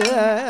哎。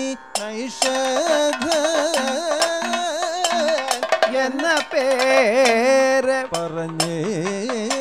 നീ നൈഷധ എന്ന പേര് പറഞ്ഞിടണ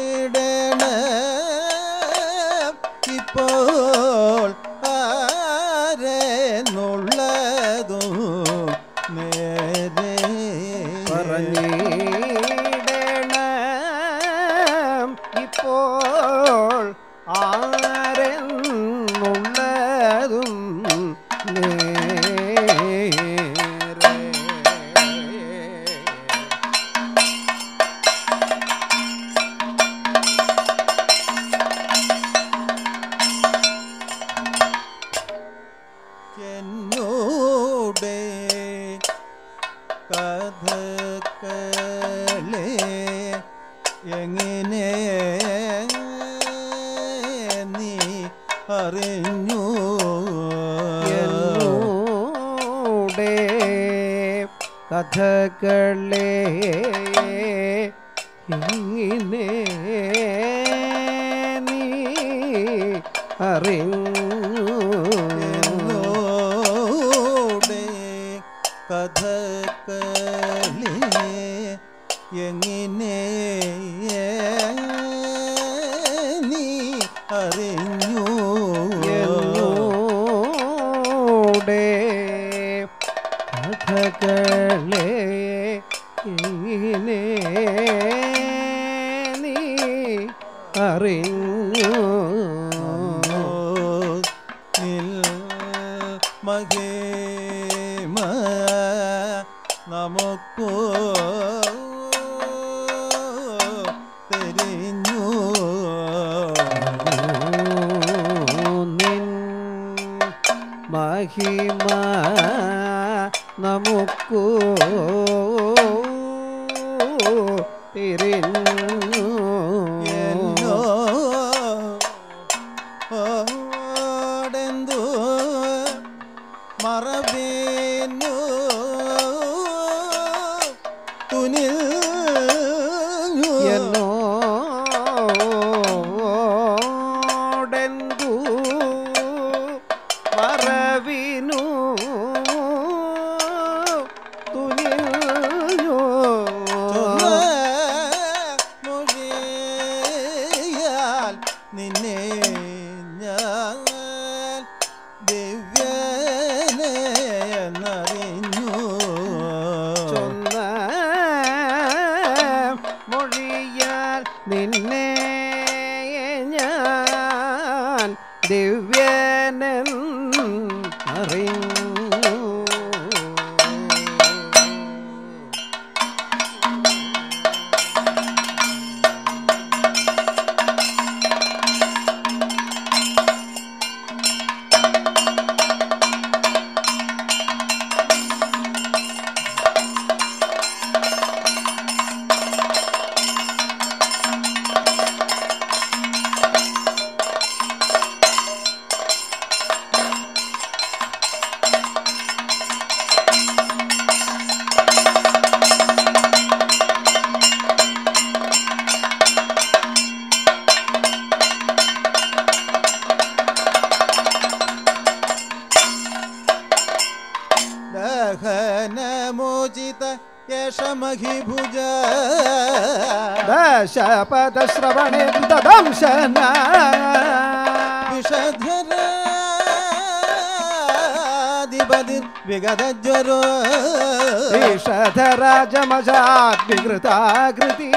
साक्षात् विकृता कृति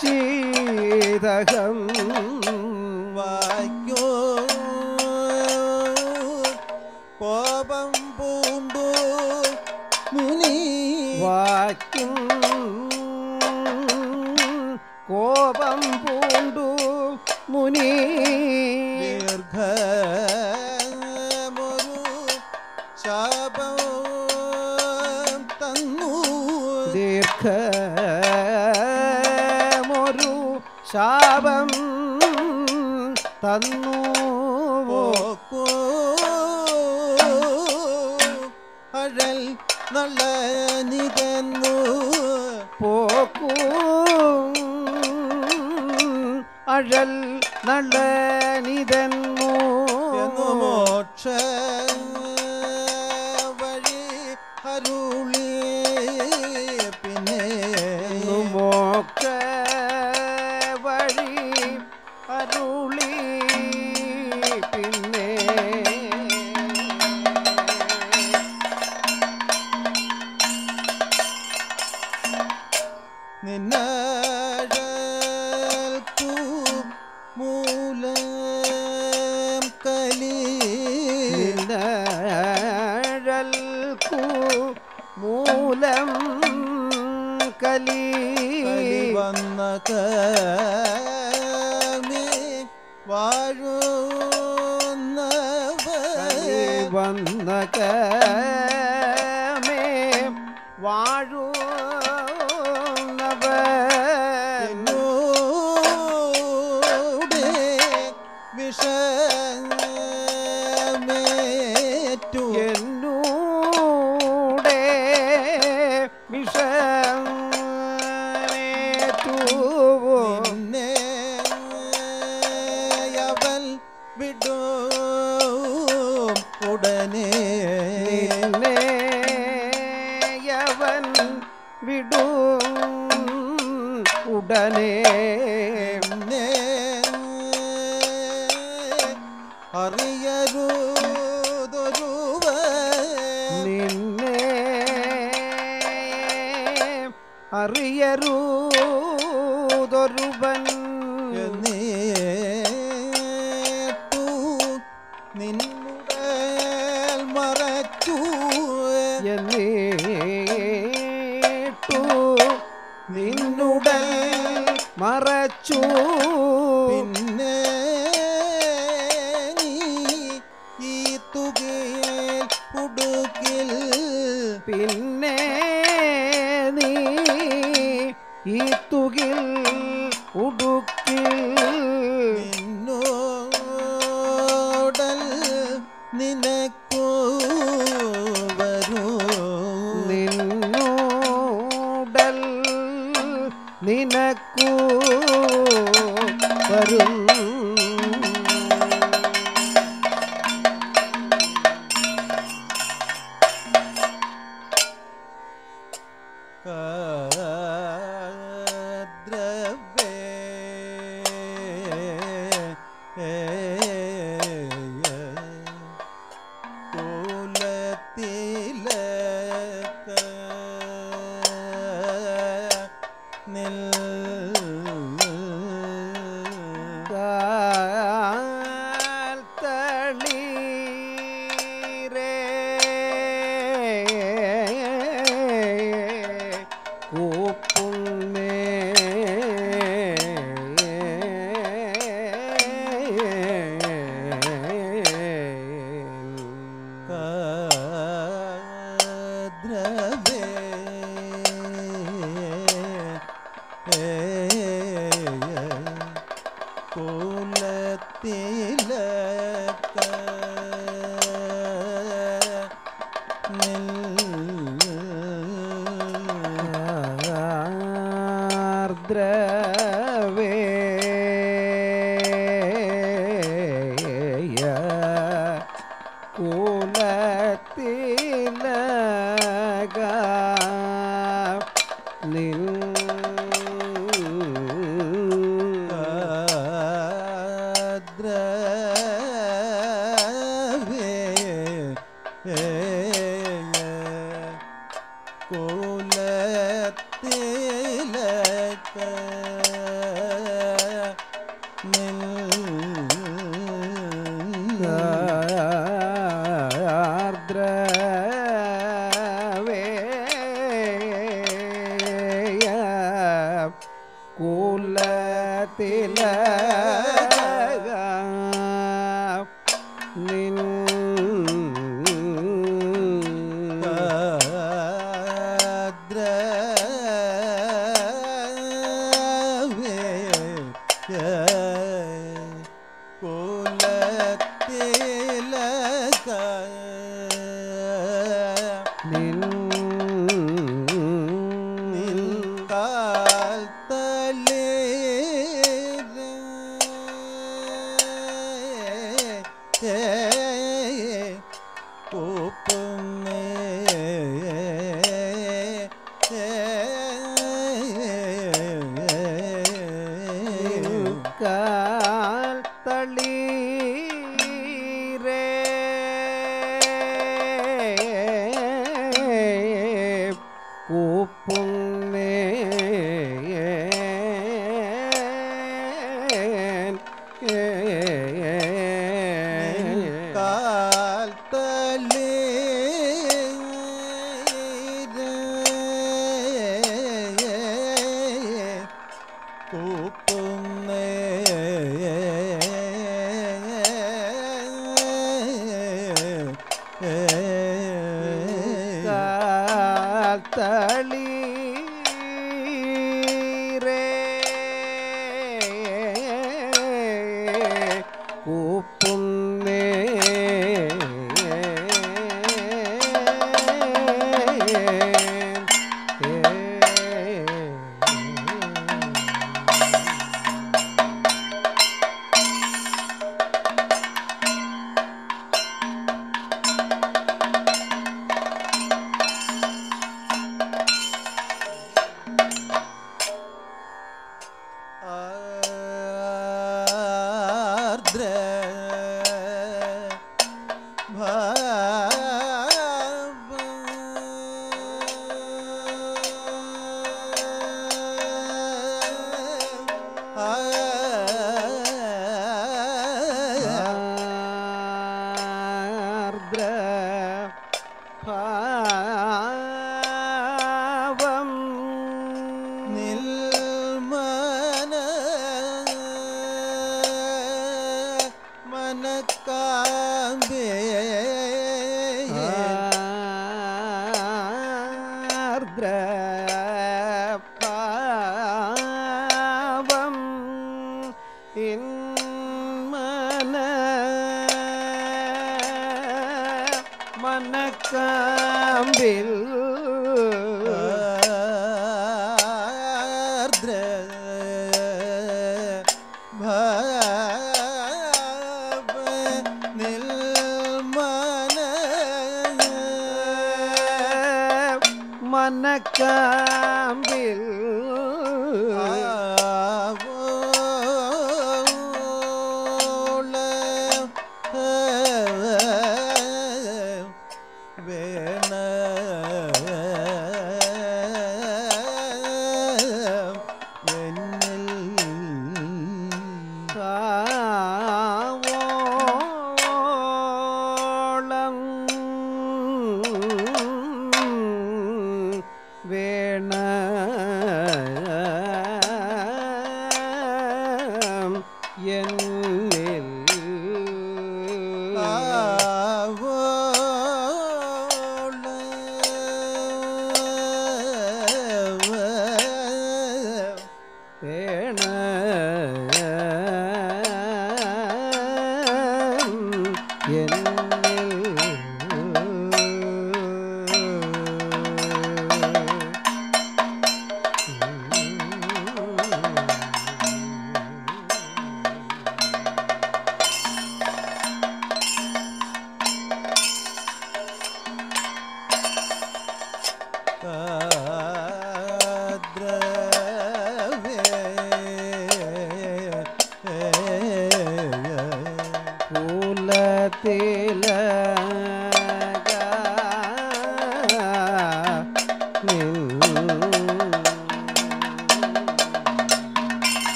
记得很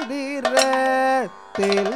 மந்திரத்தில்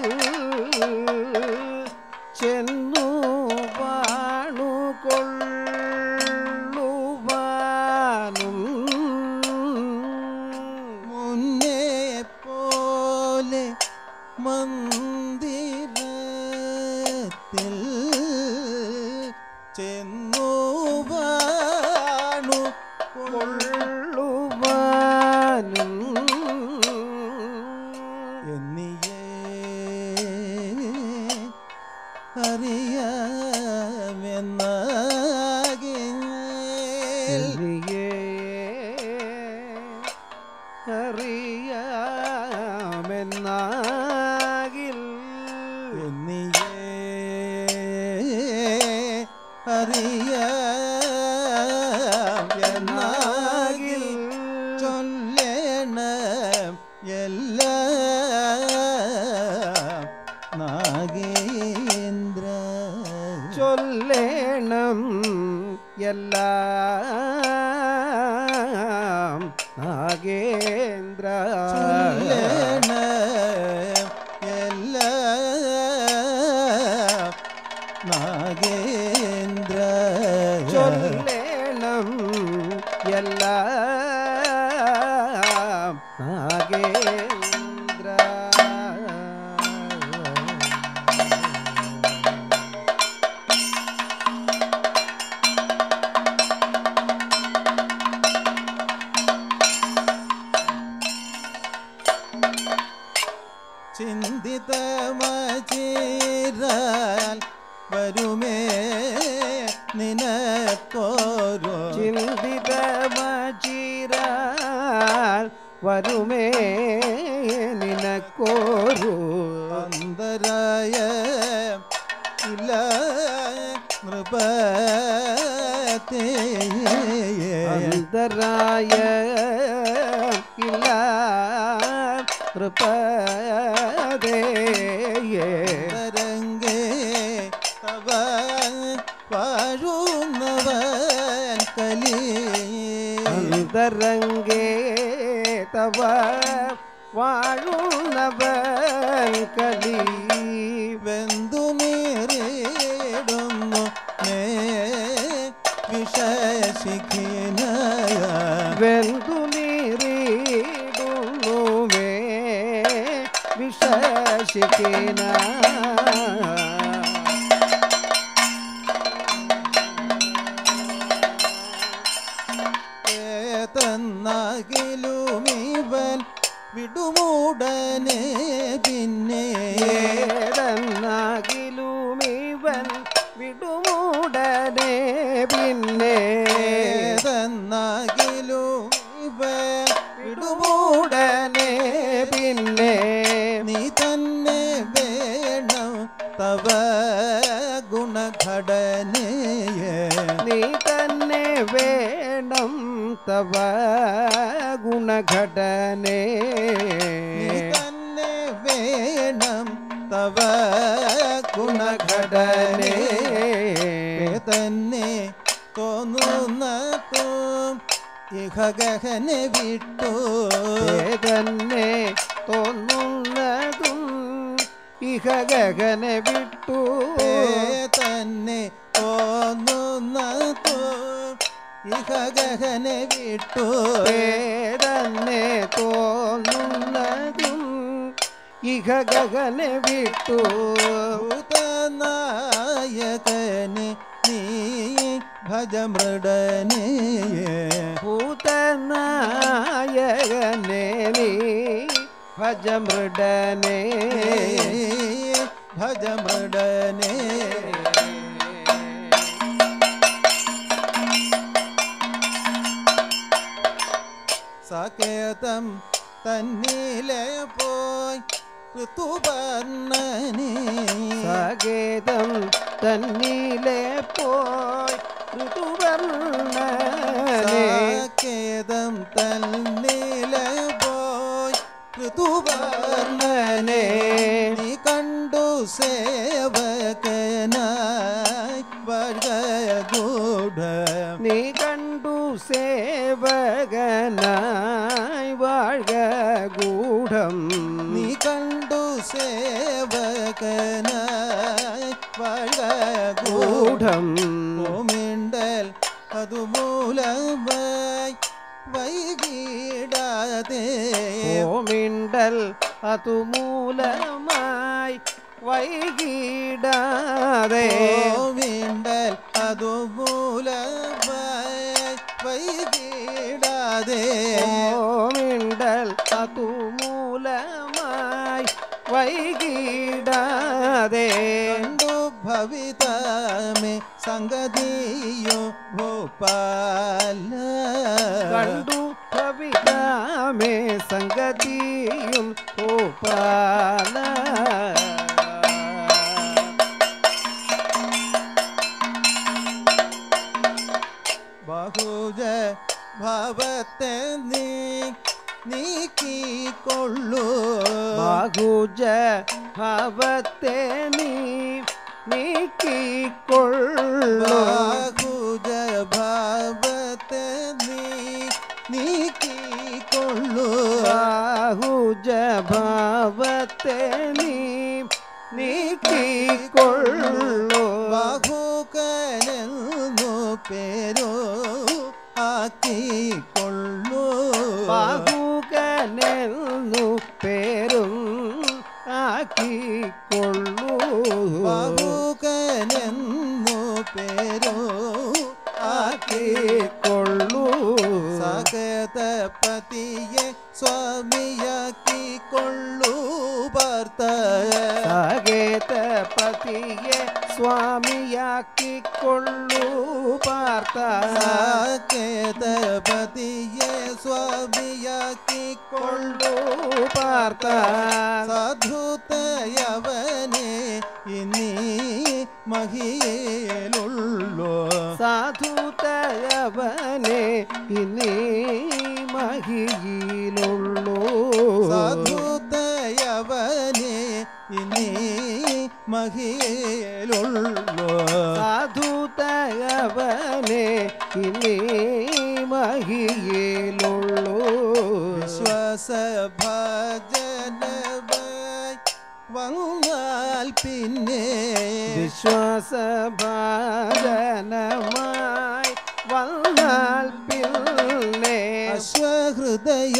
സ്വഹൃദയ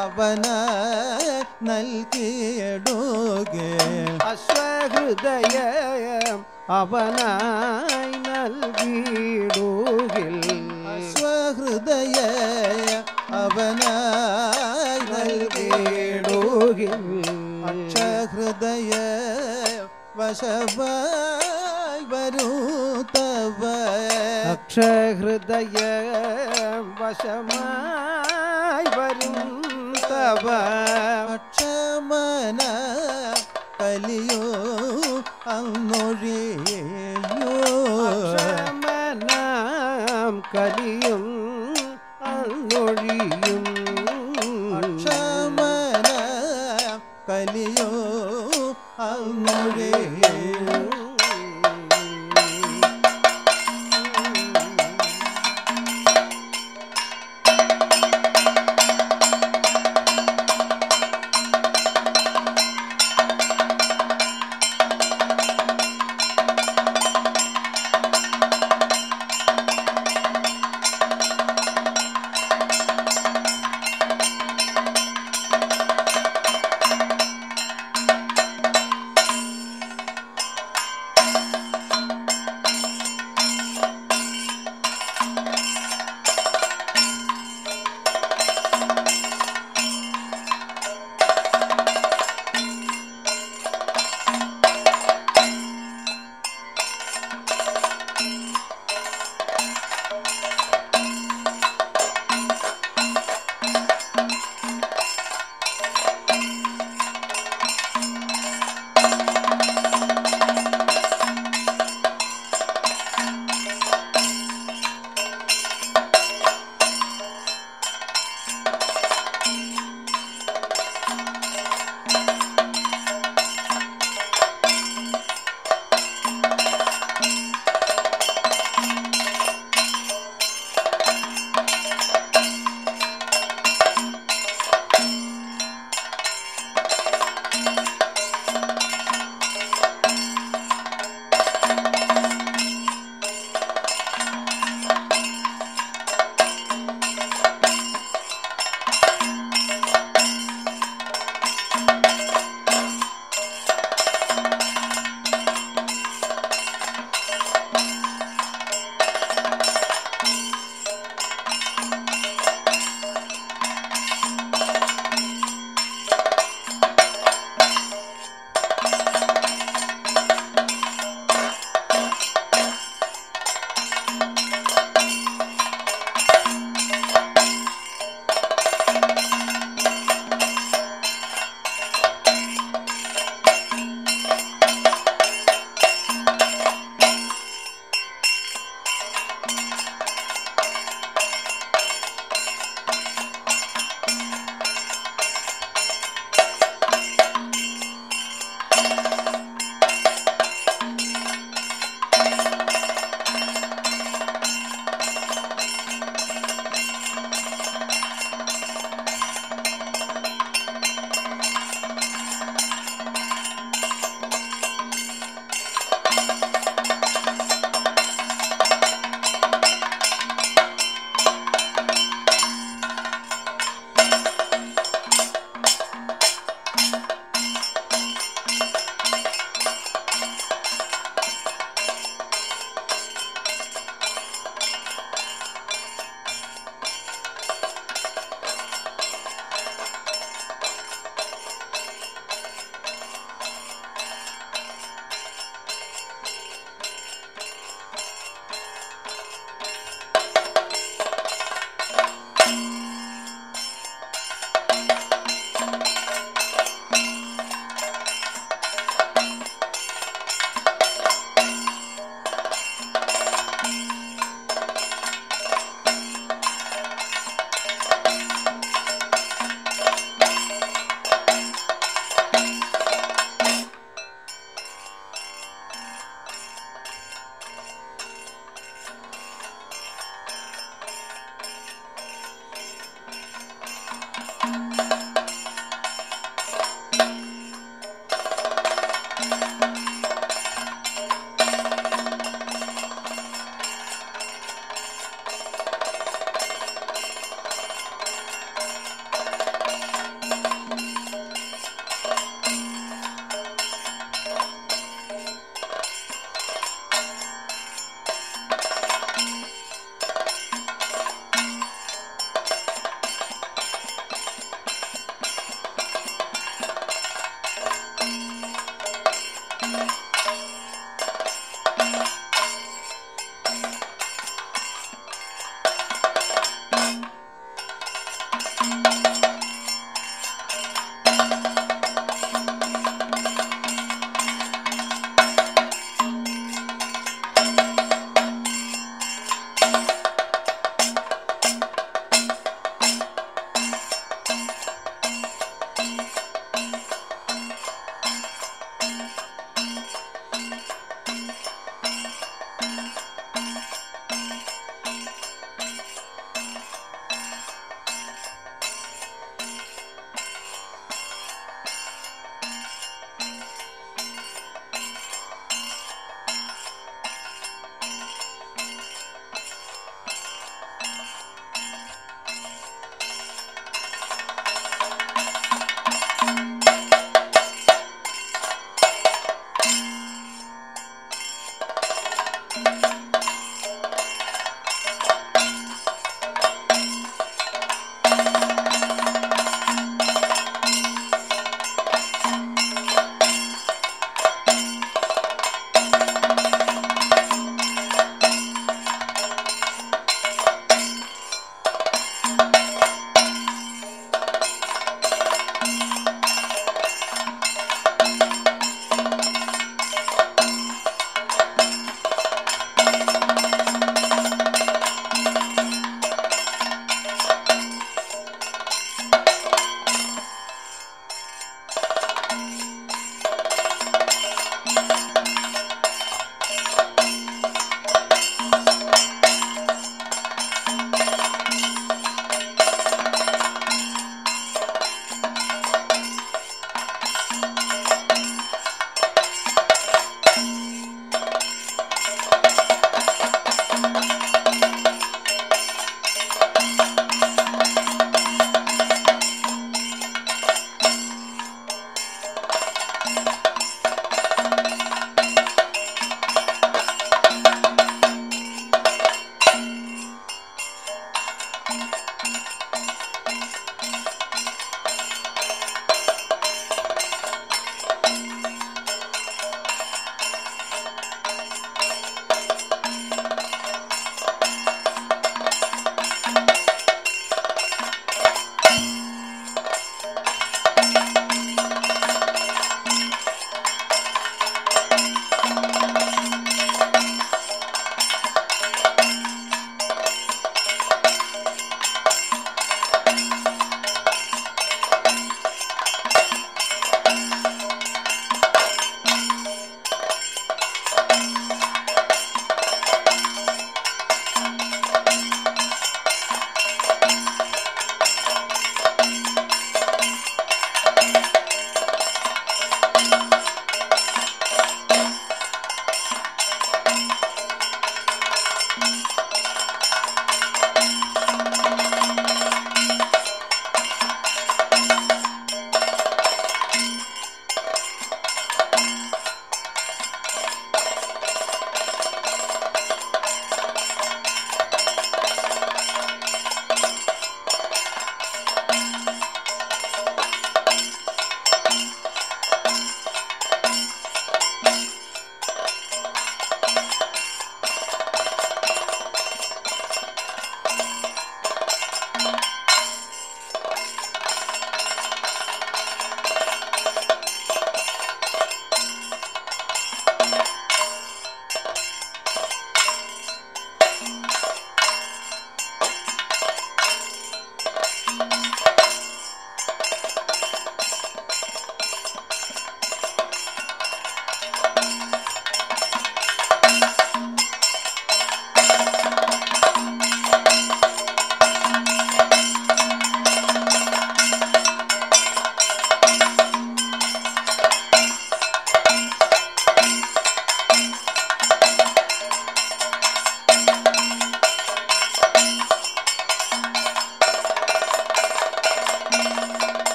അവന നൽകിയിടുകേ. അശ്വഹൃദയം അവനായി നൽകിയിടുകിൽ സ്വഹൃദയ അവനായി നൽകിയിടുകിൽ അക്ഷഹൃദയ വശവായി വരൂത്ത ഹൃദയ വശമായി വരും തവ അക്ഷമന കലിയോ അങ്ങൊഴിയോ അക്ഷമന കലിയോ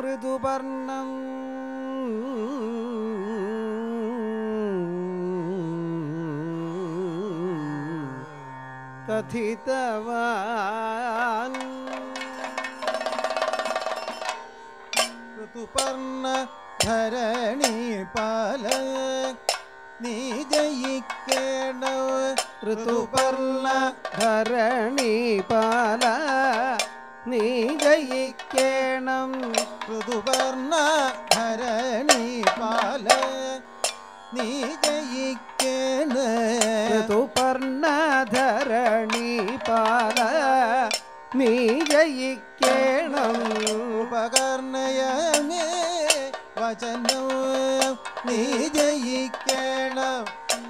ക്ഷിതിപമൃദുപർണം കഥിതവാൻ. ഋതുപർണ ധരണി പാല നീ ജയിക്കേണവ് ഋതുപർണ ധരണി പാല നീ ജയിക്കേണം. ഋതുപർണ ഭരണി പാല നീ ജയിക്കേണ. ഋതുപർണ ധരണി പാല നീ ജയിക്കണം. ഉപകർണയമേ വചനം നീ ജയിക്കണം.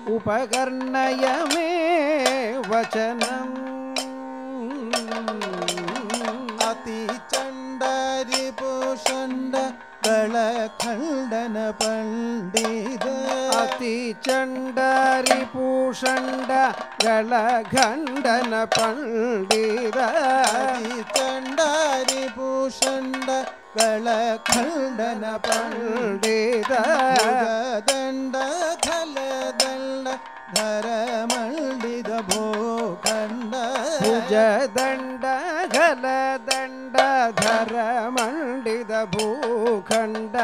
ഉപകർണയമേ വചനം பண்டித அதி சண்டரி பூஷண்ட கலகண்டன பண்டித சண்டரி பூஷண்ட கலகண்டன பண்டித மூகண்ட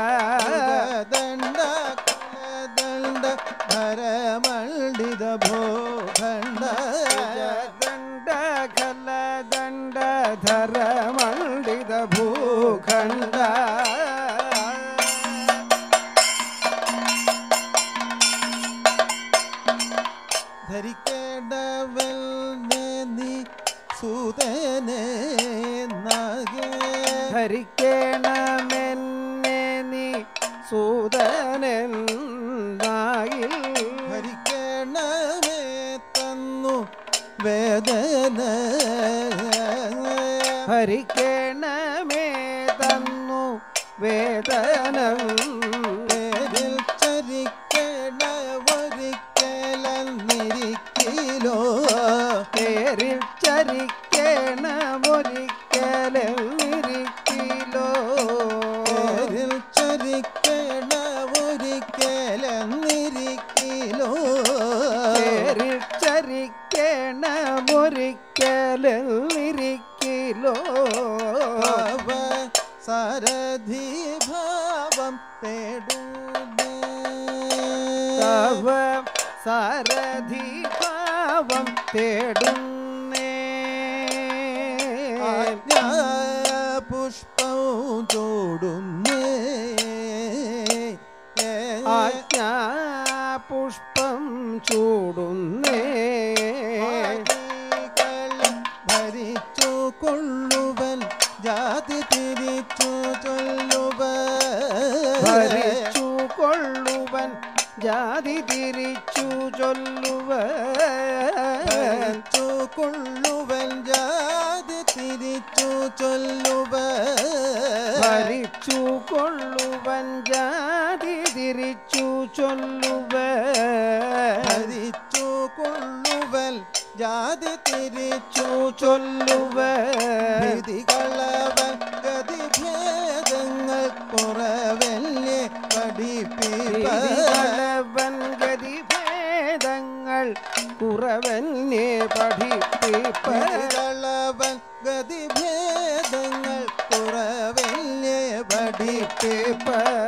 ഭരിച്ചു കൊള്ളുവൻ ജാതി തിരിച്ചു ചൊല്ലുവൻ. തിരിച്ചു കൊള്ളുവൻ ജാതി തിരിച്ചു ചൊല്ലുവൻ. വിധികളവൻ ഗതിഭേദങ്ങൾ കുറവല്ലേ പഠിപ്പിപ്പ ഗതി ഭേദങ്ങൾ കുറവല്ലേ പഠിപ്പിപ്പ paper.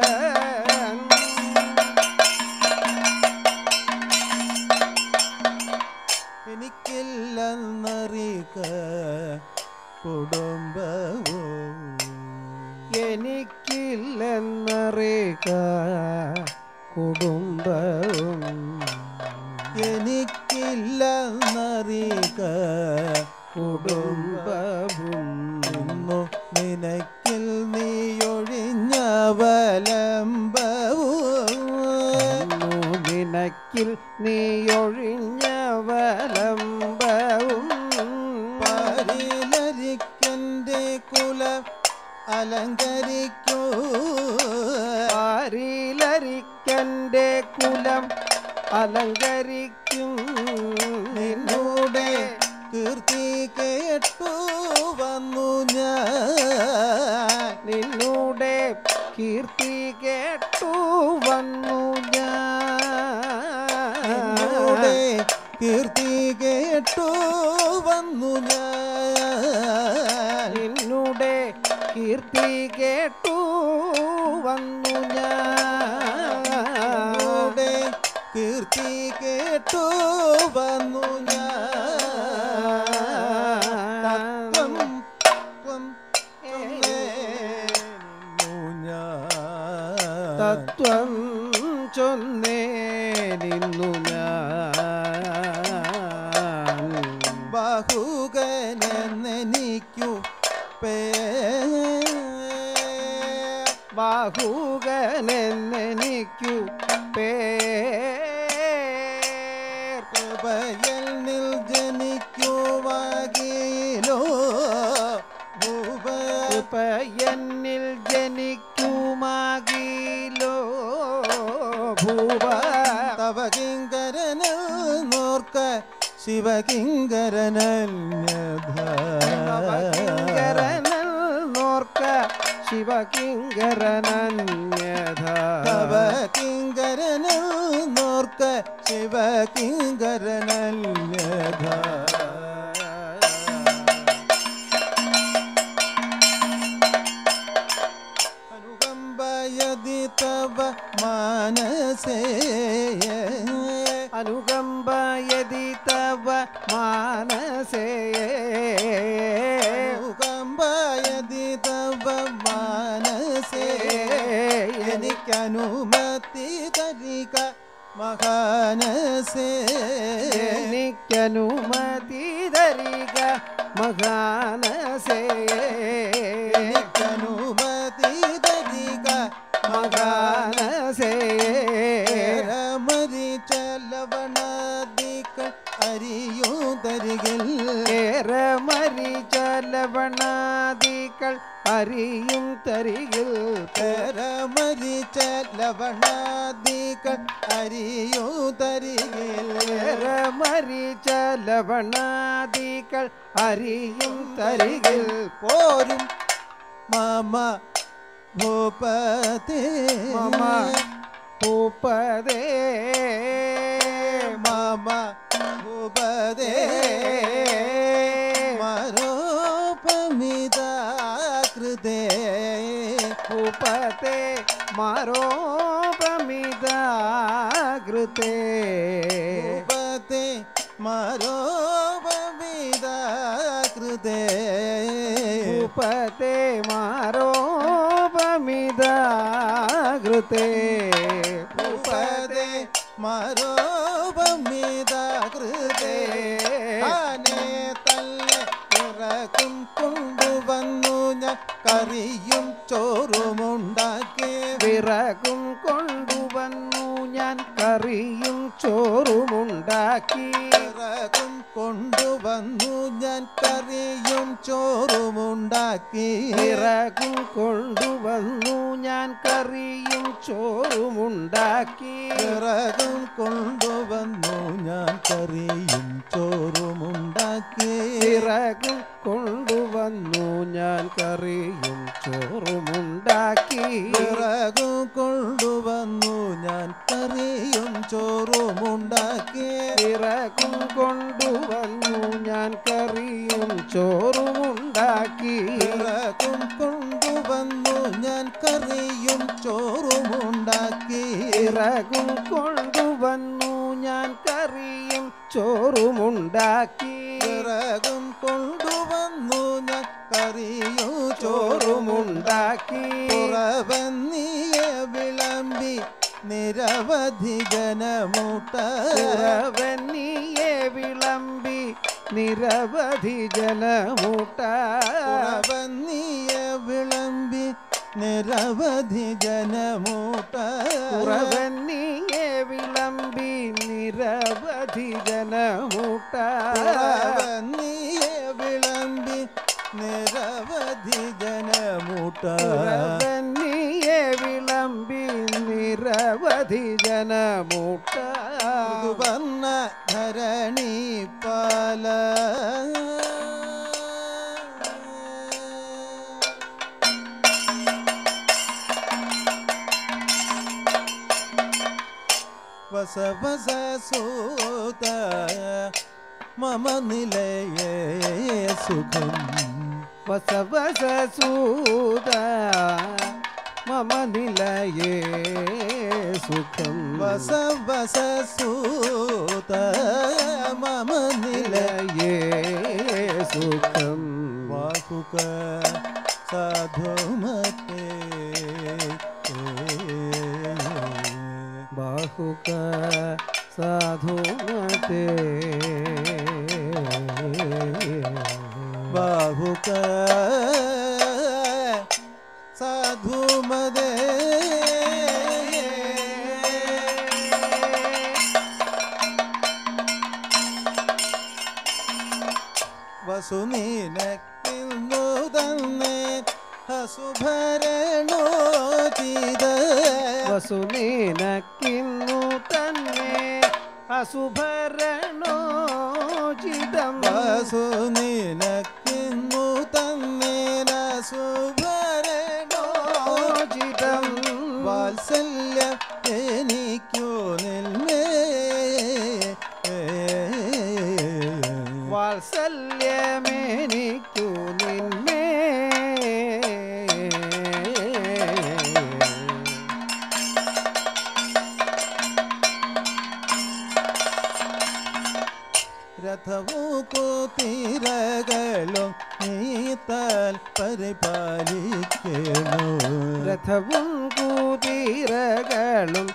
لك من متمنا سبحانه പരിപാലിക്കണോ രഥവും കുതിരകളും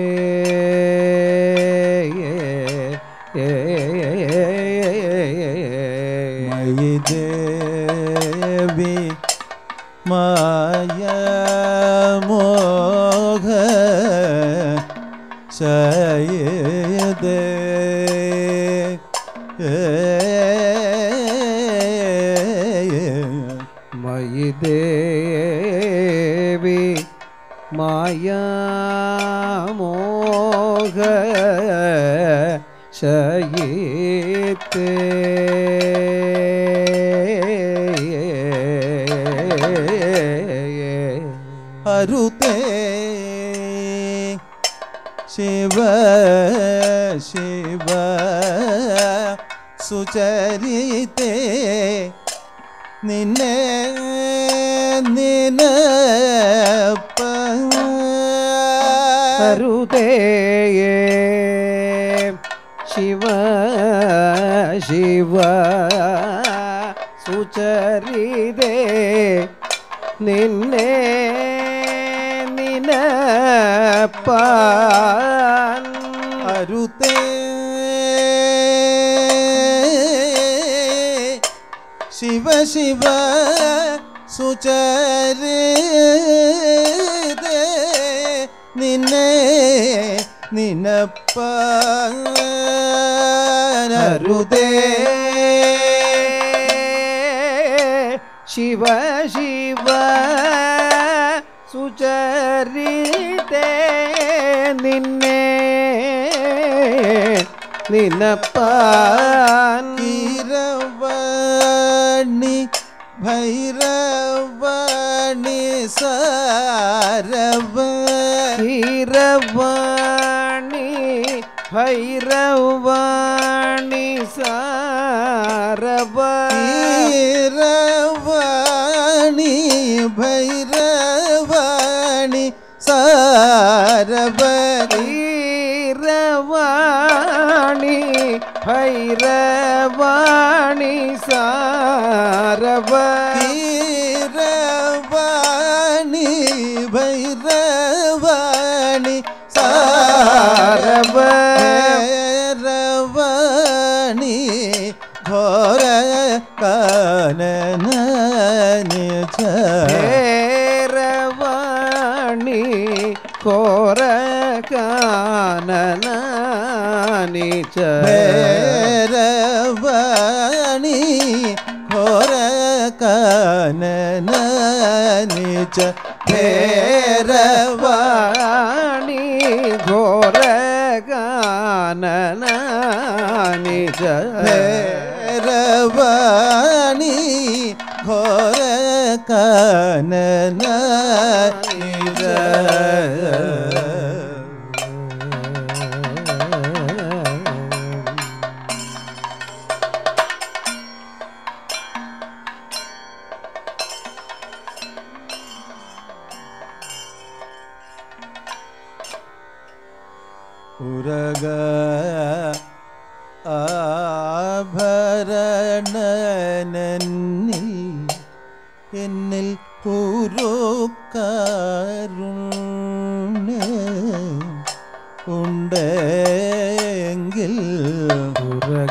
Hare ശിവ സുചരിത നിന്നെ നിനപ്പരുതേ ശിവ ശിവ സുചരിതേ നിന്നെ നിനപ്പാൻ பைரவணி சாரவ கீரவாணி பைரவாணி சாரவ கீரவாணி பைரவாணி சாரவ பைரவாணி சாரவ தீரவாணி பைரவாணி சாரவ ரவாணி கோர கானி கோர கானி சே ನಿಜ ಭೇರವಾಣಿ ಘೋರ ಗಾನನ ನಿಜ ಭೇರವಾಣಿ ಘೋರ ಕಾನನ ನಿಜ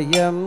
Yeah.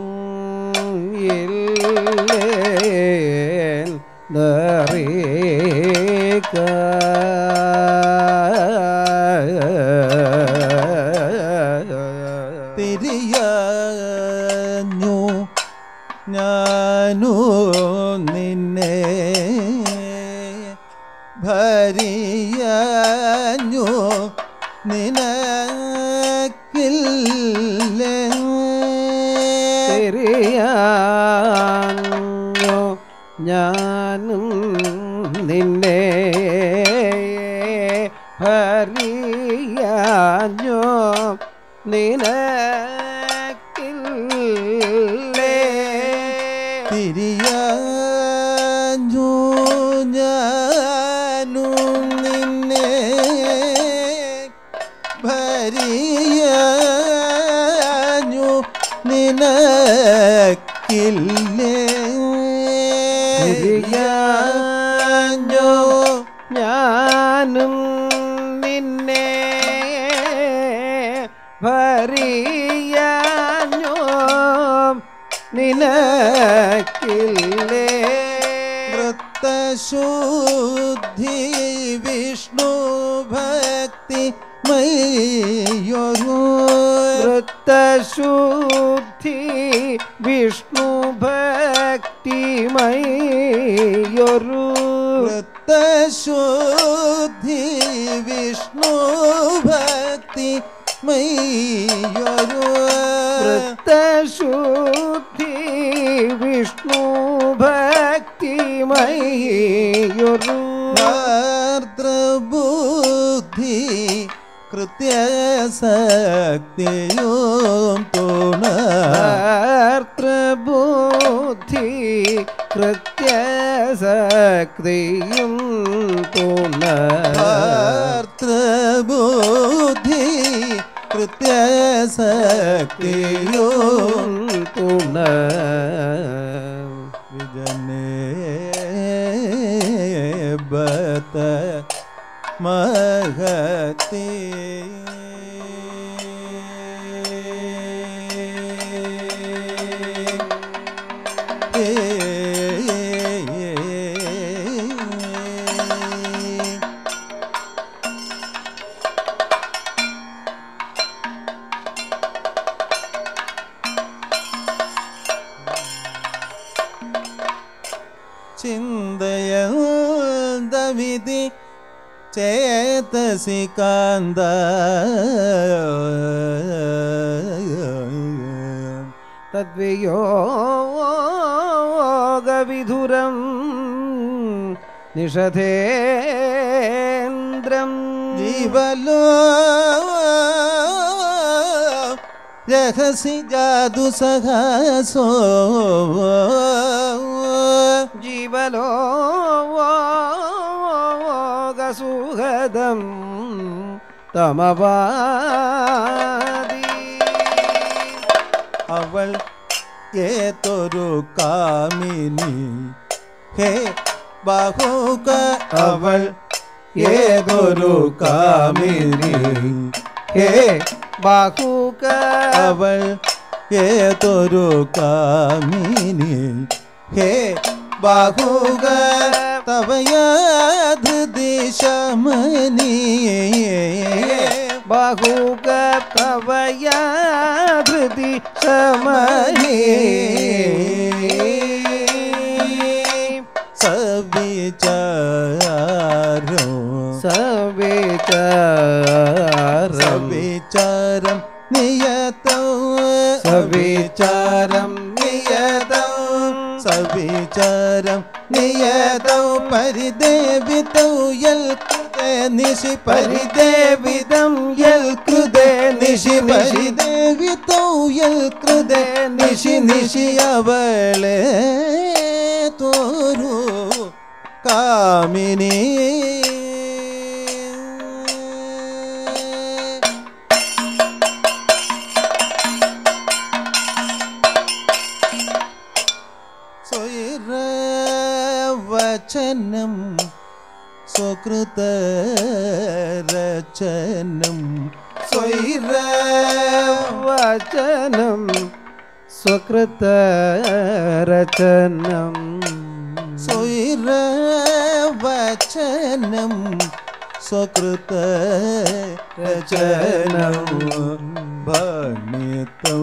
नित्यं तोनार्त्र बुद्धि कृत्य सक्रियं तोनार्त्र बुद्धि कृत्य सक्रियं तोनाविजने बत महती ಶಶಿಕಾಂತ तद्वियोगविधुरं निषधेन्द्रं जीवलो रहसि जादु सहसो जीवलो तमवारी अवल, ये तोरु कामिनी हे बाहु का अवल, ये तो गुरु कामिनी हे बाहु का अवल तो कामिनी हे बाहु तव यध दिशमनि बहुग तव यध दिशमनि सविचारो नियत सविचारं नियतौ। सविचारं नियतौ। सविचारं നിയതോ പരിദേവിതൗ യൽ നിശി പരിദേവിതം യൽ നിശി പരിദേവിതൗ യൽ നിശി നിശി തോരു കാമിനി ज्ञानं स्वकृतरचनं स्वैरवचनं स्वकृतरचनं स्वैरवचनं स्वकृतरचनं भणितो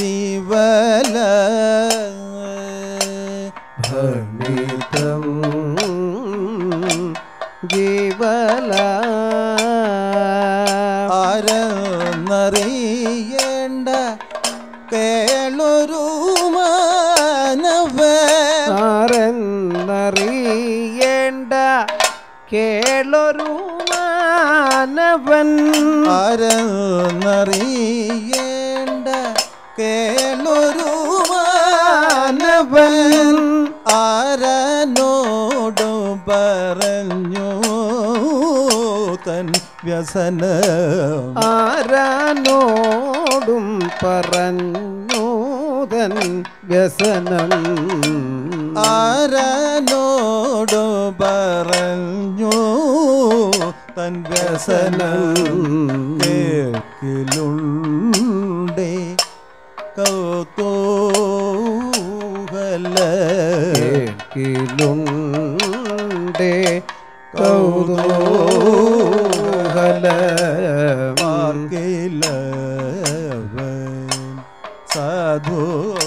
दिवला ഭണിതം ജീവല. ആരെന്നറിയേണ്ട കേളൊരു മാനവ ആരെന്നറിയേണ്ട കേളൊരു മാനവൻ. ആരെന്നറിയേണ്ട കേളൊരു തൻ വ്യസന ആരാനോടും പറഞ്ഞു തൻ വ്യസനം. ആരാനോടു പറഞ്ഞു തൻ വ്യസനം കേൾക്കിലുണ്ടേ. കൗതൂഹല കേൾക്കിലുണ്ടേ. കൗതൂഹല മാർക്കിലവൻ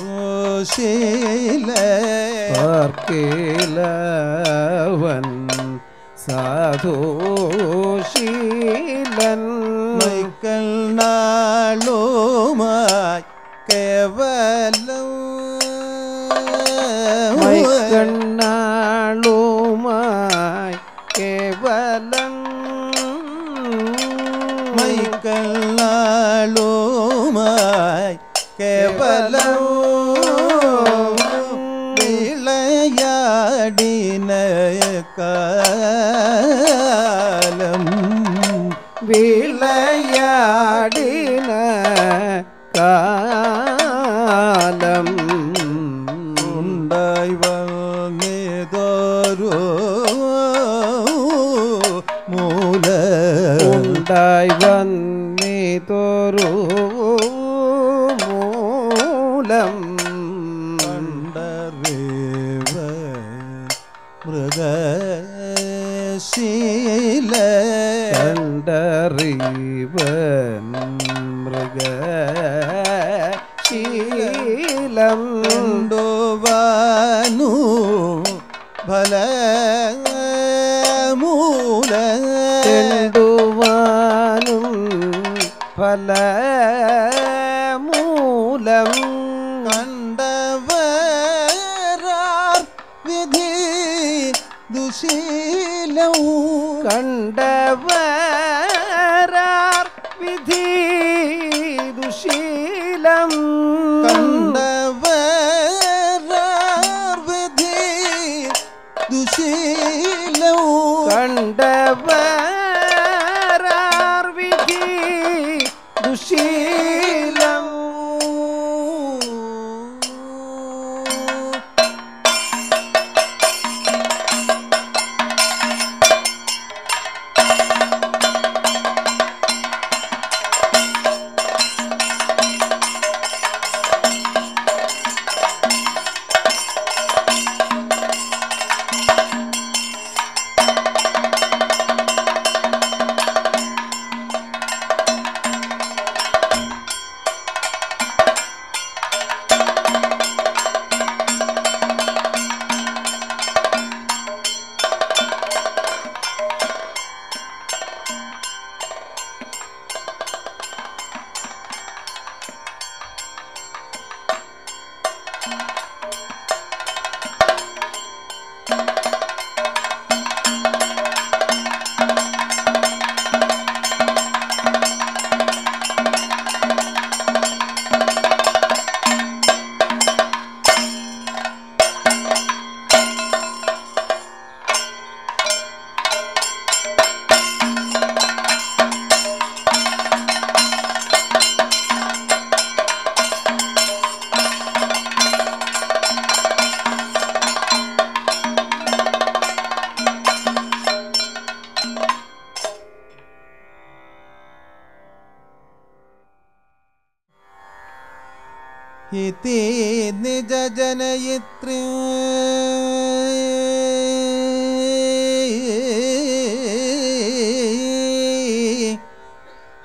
സാധുശീല പാർക്കിലവൻ സാധുശീലൻ മൈക്കൽ നാളുമായി കേവലം മൈക്കണ്ണാളുമായി மலரும் விளையாடின காலம். விளையாடின காலம். மூல. உண்டாய் வன்னே தோரோ മൃഗശീലം കൊണ്ടുവാനു ഫല ചെണ്ടുവാനും ഫലമൂലം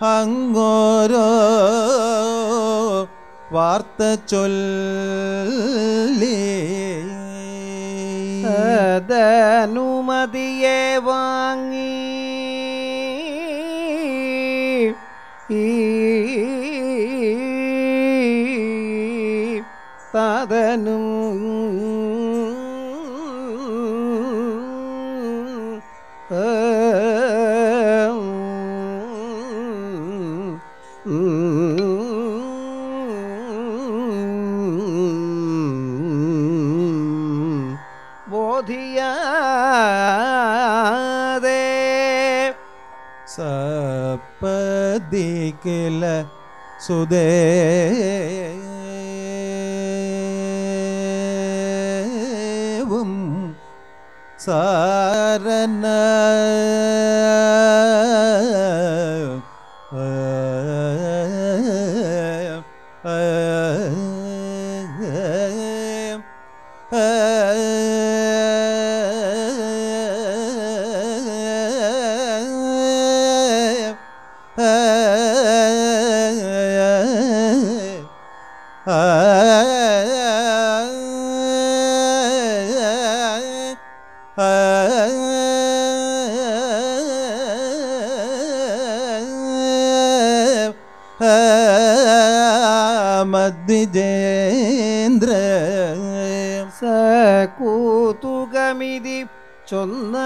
அங்கோரோ வார்த்த சொல்லி அதனுமதியே வாங்கி దికిల సుదే சாரண ചൊന്ന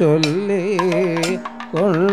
சொல்லி கொள்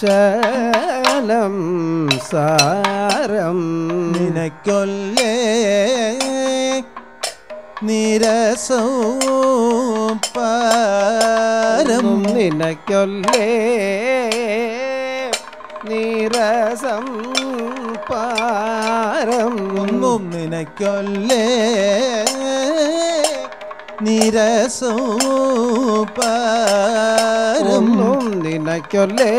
ശലം സാരം. നിനക്കൊല്ലേ നിരസവും നിനക്കൊല്ലേ നിരസം പാരം? ഒന്നും നിനക്കൊല്ലേ നിരസവും പാരം? നിനക്കൊല്ലേ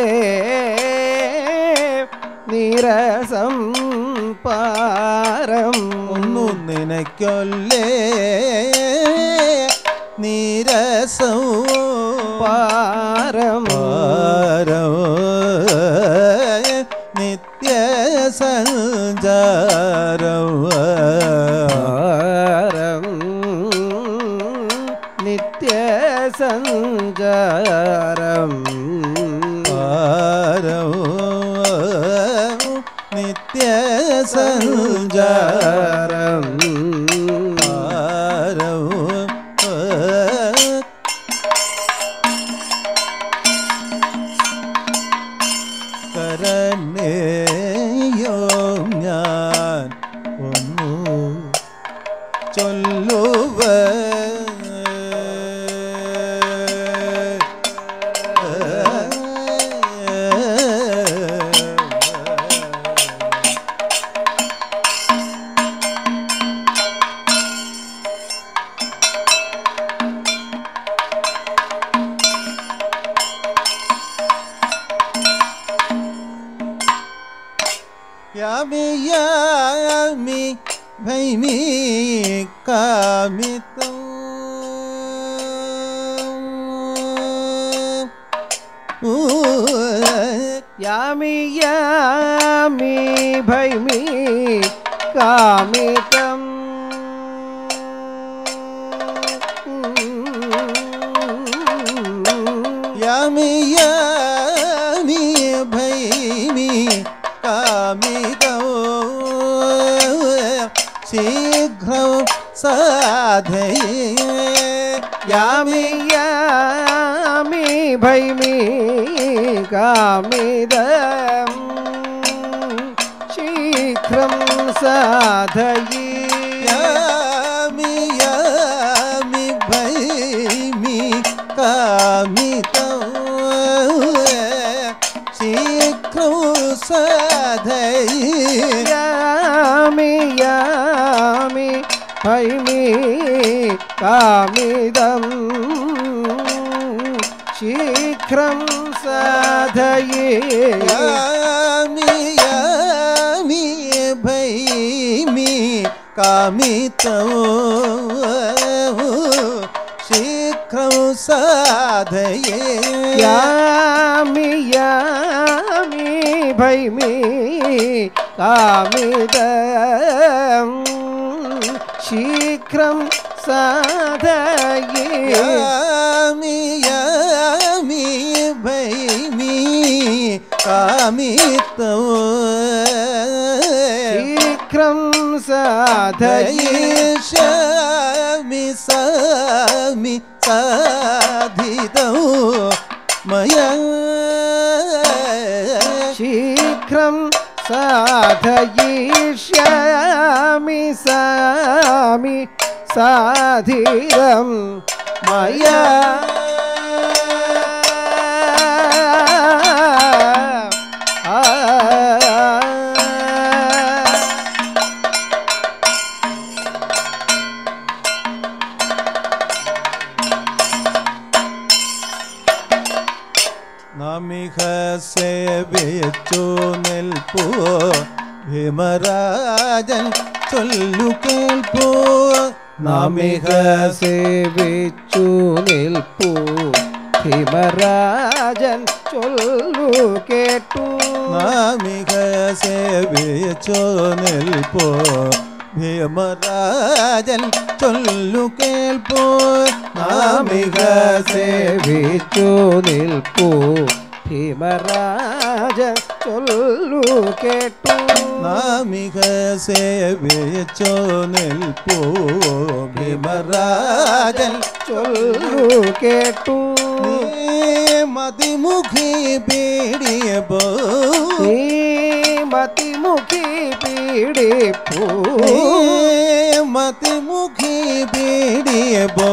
मति मुखी पीड़ी बो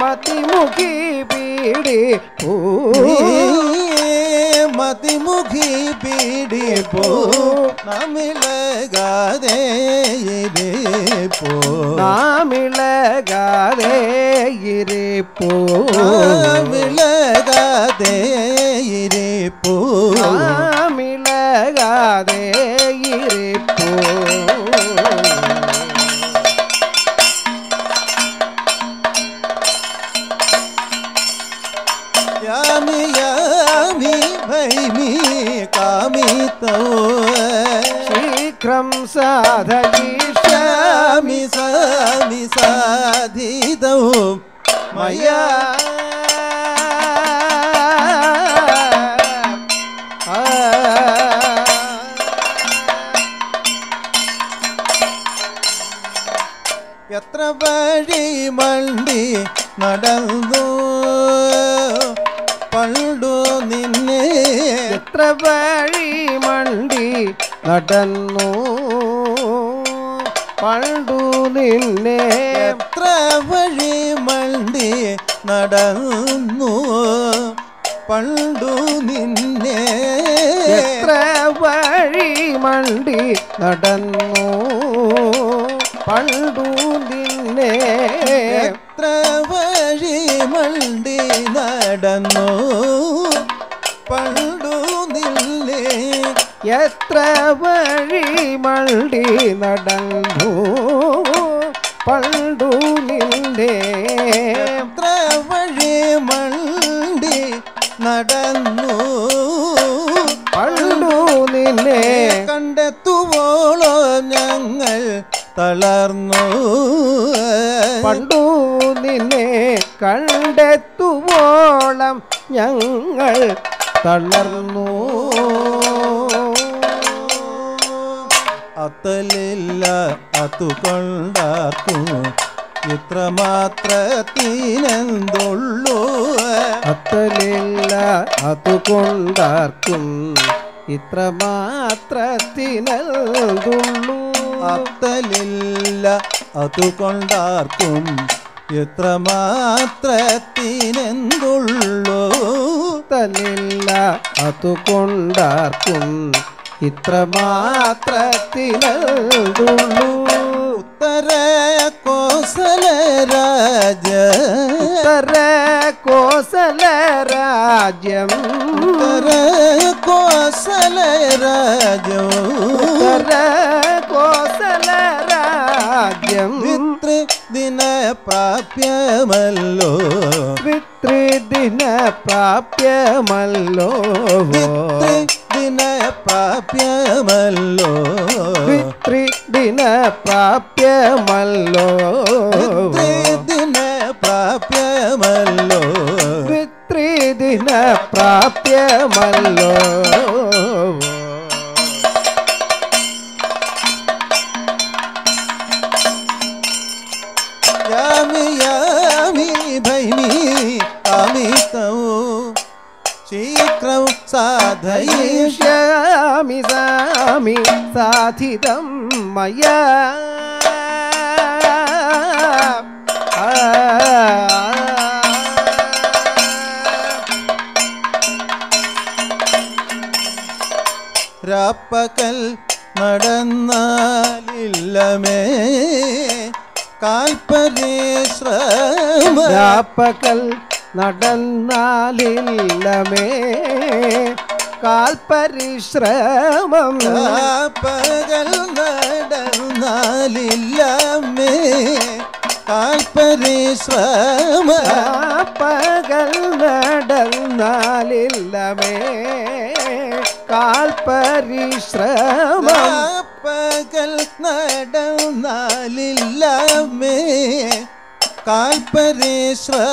मति मुखी पीड़ी बो मति मुखी पीड़ी बो नाम लगा दे रे पो नाम लगा दे रे पो नाम लगा दे रे போ மிளகாதே இருப்போ ശീഘ്രം സാധയിഷ്യാമി യാമി സാധിത മയാ. എത്ര വഴി മണ്ടി നടന്നു? പണ്ടു നിന്നെ എത്ര വഴി നടന്നു. പണ്ടു നിന്നെ എത്ര വഴി മണ്ടി നടന്നു. പണ്ടു നിന്നെ എത്ര വഴി മണ്ടി നടന്നു. പണ്ടു നിന്നെ എത്ര വഴി മണ്ടി നടന്നു. പണ്ടു എത്ര വഴി മണ്ടി നടന്നു പണ്ടു നിന്റെ എത്ര വഴി മണ്ടി നടന്നു പണ്ടു നിന്നെ കണ്ടെത്തുവോളോ ഞങ്ങൾ തളർന്നു. പണ്ടു നിന്നെ കണ്ടെത്തുവോളം ഞങ്ങൾ തളർന്നു. അത്തലില്ല അതുകൊണ്ടാക്കും. ഇത്ര മാത്രത്തിനെന്തുള്ളൂ അത്തലില്ല അതുകൊണ്ടാർക്കും ഇത്ര മാത്രത്തിനൽതുള്ളൂ അത്തലില്ല അതുകൊണ്ടാർക്കും എത്ര മാത്രത്തിനെന്തുള്ളൂ തലില്ല അതുകൊണ്ടാർക്കും ഇത്ര മാത്രത്തിനൽതുള്ളൂ ഉത്തര കോസല രാജ ഉത്തര കോസല രാജ്യം ഉത്തര കോസല രാജ ഉത്തര കോസല രാജ്യം പിതൃ ദിന പ്രാപ്യമല്ലോ പിതൃദിന പ്രാപ്യമല്ലോ പിതൃ త్రిదిన ప్రాప్యమల్లో. త్రిదిన ప్రాప్యమల్లో. త్రిదిన ప్రాప్యమల్లో. త్రిదిన ప్రాప్యమల్లో. ശീഘ്രം സാധയിഷ ईष्यामि सामि साधितं मया രാപ്പകൽ നടന്നാലില്ലമേ കാൽപരിശ്രമ രാപ്പകൽ നടന്നാലില്ലമേ. കാൽപരിശ്രമം പകൽ നടന്നാലില്ലമേ. കാൽപരിശ്രമ പകൽ നടന്നാലില്ലമേ. കാൽപരിശ്രമം പകൽ നടന്നാലില്ലമേ. കാൽപരിശ്രമ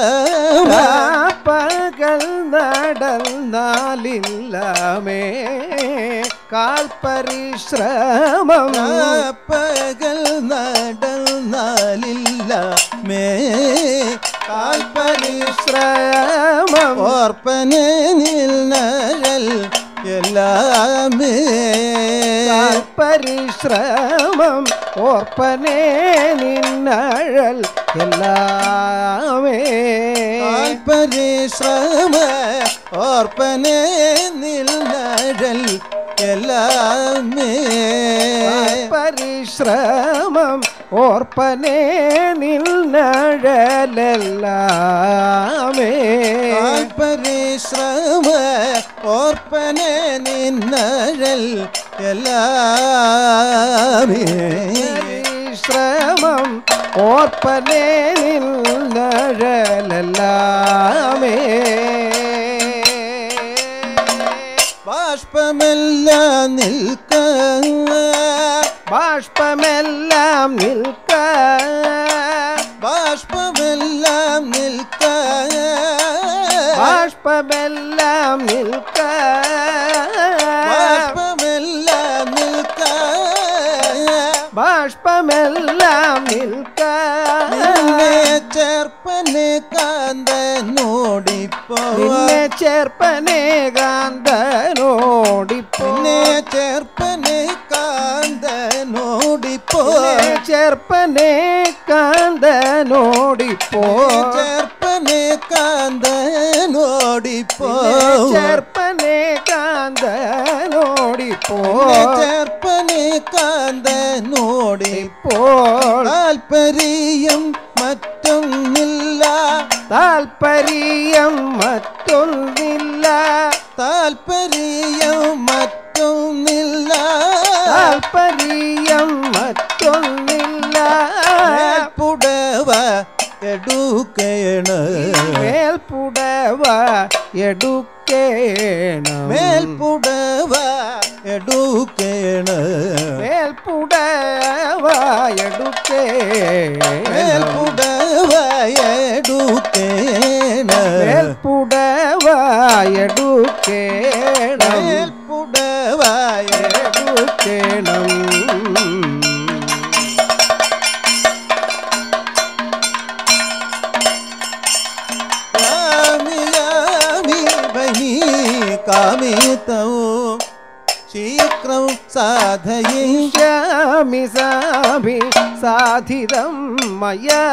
നടന്നാലില്ലാമേ കാൽപരിശ്രമം പകൽ നടന്നാലില്ല മേ കാൽപരിശ്രമം ഓർപ്പനെ നിന്നഴൽ எல்லாமே. பரிசிரமம் ஓர்ப்பனே நின்னழல் எல்லாமே. பரிசிரம ஓர்ப்பனே நின்னழல் எல்லாமே. பரிசிரமம் ഓർപ്പനേ നിന്നഴലെല്ലാമേ. പരിശ്രമ ഓർപ്പനെ നിന്നഴൽ എല്ലാമേ. ശ്രമം ഓർപ്പനെ നിന്നഴലെല്ലാമേ. ബാഷ്പമെല്ലാം നിൽക്ക ബാഷ്പമെല്ലാം നിൽക്ക. ബാഷ്പമെല്ലാം നിൽക്ക. ബാഷ്പമെല്ലാം നിൽക്ക. ബാഷ്പമെല്ലാം നിൽക്ക. ബാഷ്പമെല്ലാം നിൽക്ക. നോടിപ്പോ ചേർപ്പനെ കാന്തനോടിപ്പോ ചേർപ്പനെ ചേർപ്പനേ போலே சேர்ப்பனே காந்த நோடி சேர்ப்பனே காந்த நோடி சேர்ப்பனே காந்த நோடி சேர்ப்பனே காந்த நோடி தால்பரியம் மட்டும் இல்ல தால்பரியம் மட்டும் இல்ல தால்பரியம் மட்டும் മറ്റൊന്നില്ല താൽപര്യം മറ്റൊന്നില്ല പുടവ എടുക്കേണ്. മേൽപ്പുടവ എടുക്കേണം. മേൽപുടവ എടുക്കേണ്. മേൽപ്പുടവ എടുക്കേണം. മേൽപ്പുടവ എടുക്കേണ്. മേൽപ്പുടവ എടുക്കേണം. भाये गुचेणम् कामितौ शीघ्रं साधयिष्यामि साभि साधितं मया।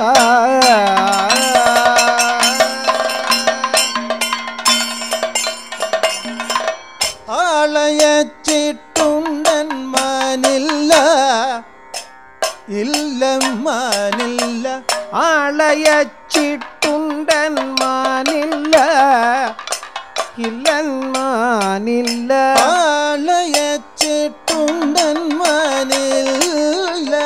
आ, திருச்சிட்டுண்டன் மானில்ல. இல்லம் மானில்ல. ஆலய சிட்டுண்டன் மானில்ல. இல்லன் மானில்ல. ஆலய சிட்டுண்டன் மானில்ல.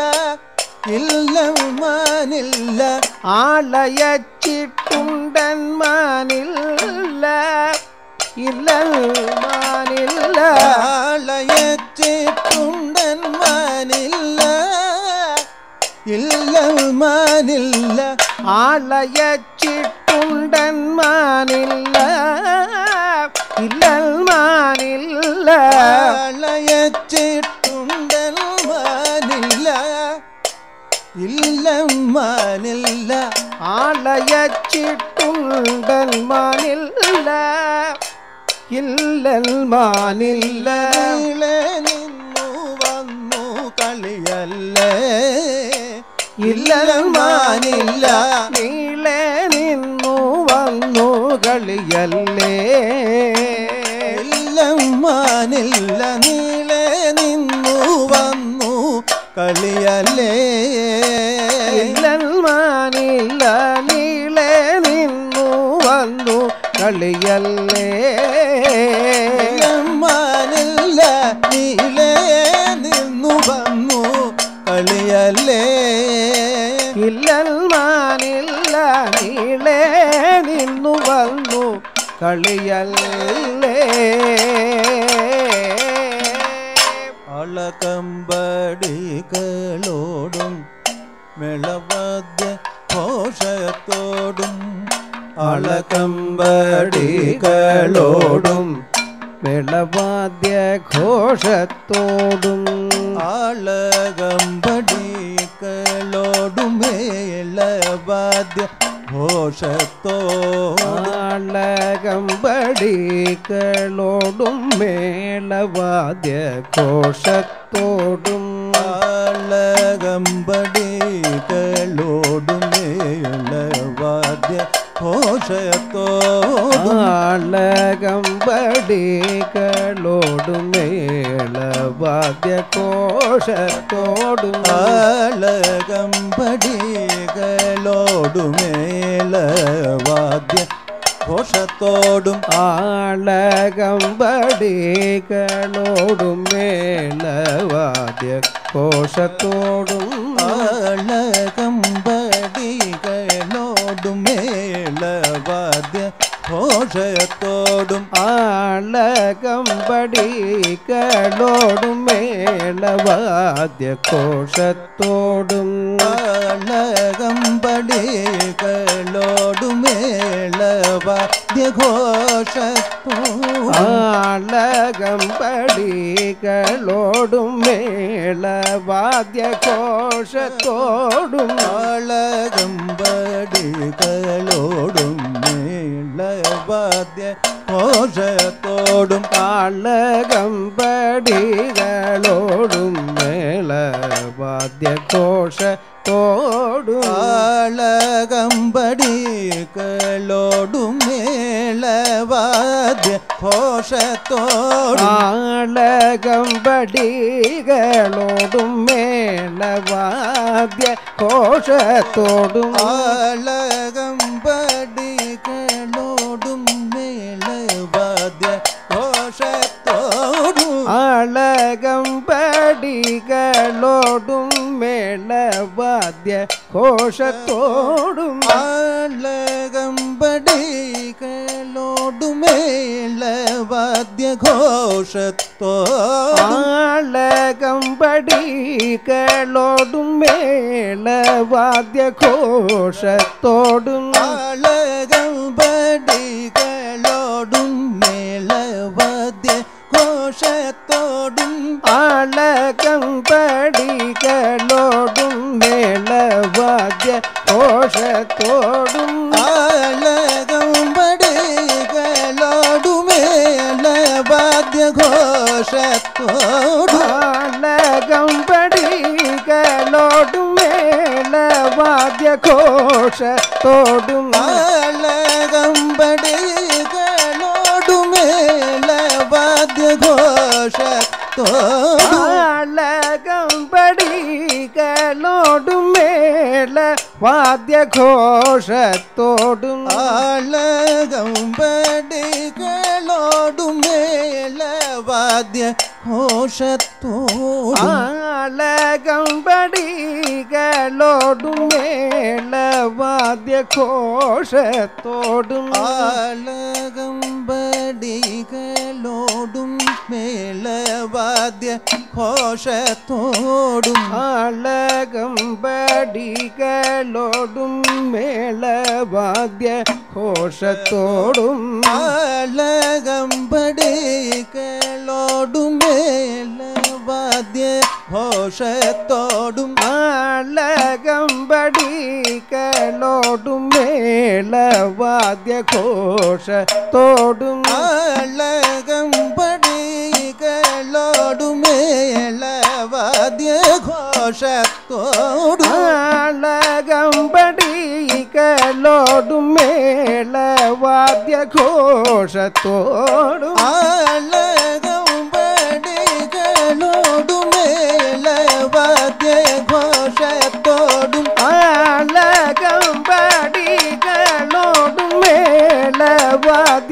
இல்லம் மானில்ல. ஆலய சிட்டுண்டன் மானில்ல. இல்லல்மானில்ல ஆலயச்சி துண்டன் மானில்ல. இல்லல்மானில்ல ஆலயச்சி துண்டன் மானில்ல. இல்லல்மானில்ல ஆலயச்சி துண்டன் மானில்ல. இல்லம்மானில்ல ஆலயச்சி துண்டன் மானில்ல. നീളെ നിന്നു വന്നു കളിയല്ലേ? ഇല്ലൽമാനില്ല ഇല്ലം നീളെ നിന്നു വന്നു കളിയല്ലേ? ഇല്ലമാനില്ല നീളെ നിന്നു വന്നു കളിയല്ലേ? ഇല്ലൽ കളിയല്ലേ? മാനില്ല നീളെ നിന്നു വന്നു. കളിയല്ലേ? ഇല്ലൽ മാനില്ല നീളെ നിന്നു വന്നു. കളിയല്ലേ? അളകമ്പടികളോടും മെളവദ്യ ഘോഷത്തോടും അളകമ്പടികളോടും വിളവാദ്യ ഘോഷത്തോടും അളകമ്പടികളോടും വിളവാദ്യ ഘോഷത്തോളകമ്പടികളോടും മേളവാദ്യ ഘോഷത്തോടും അളകമ്പടി ആളകമ്പടികളോടും മേളവാദ്യ ഘോഷത്തോടും ആളകമ്പടികളോടും മേളവാദ്യ ഘോഷത്തോടും ആളകമ്പടികളോടും മേളവാദ്യ ഘോഷത്തോടും ആളകമ്പടികളോടും ആശയത്തോടും ആളകം പടികളോടും മേളവാദ്യഘോഷത്തോടും ആളകം പടികളോടും മേളവാദ്യഘോഷത്തോടും ആളകം പടികളോടും മേളവാദ്യഘോഷത്തോടും ആളകം പടികളോടും പദ്യ കോശത്തോടും പാളകമ്പടികളോടും മേള വാദ്യ കോശത്തോടും പാളകമ്പടികളോടും മേള വാദ്യ കോശത്തോടും പാളകമ്പടികളോടും മേള വാദ്യ കോശത്തോടും പാളകം ഘോഷത്തോടും ആളകമ്പടികളോടും മേളവാദ്യ ഘോഷത്തോടും ആളകമ്പടികളോടുമേളവാദ്യഘോഷത്തോ ആളകമ്പടികളോടും മേളവാദ്യ ഘോഷത്തോടും ആളകമ്പടികളോടും പാലകമ്പടികളോടും മേളവാദ്യ കോഷത്തോടും പാലകമ്പടികളോടും മേളവാദ്യ ഘോഷത്തോടും പാലകമ്പടികളോടും മേളവാദ്യ ഘോഷത്തോടും പാലകമ്പടികളോടും മേളവാദ്യ ഘോഷ അളകമ്പടികളോടും മേള വാദ്യഘോഷത്തോടും. അളകമ്പടികളോടും മേള വാദ്യ கோஷத்தோ அழகம்படிகளோடும் மேலவாத்திய கோஷத்தோடும் அழகம்படிகளோடும் மேலவாத்திய கோஷத்தோடும் அழகம்படிகளோடும் மேலவாத்திய கோஷத்தோடும் அழகம்படிகளோடும் மே ഘോഷത്തോടും ആളകമ്പടികളോടും മേളവാദ്യ ഘോഷത്തോടും ആളകമ്പടികളോടും മേളവാദ്യ ഘോഷത്തോടും ആളകമ്പടികളോടും മേളവാദ്യ ഘോഷത്തോടും ആളകമ്പടികളോടും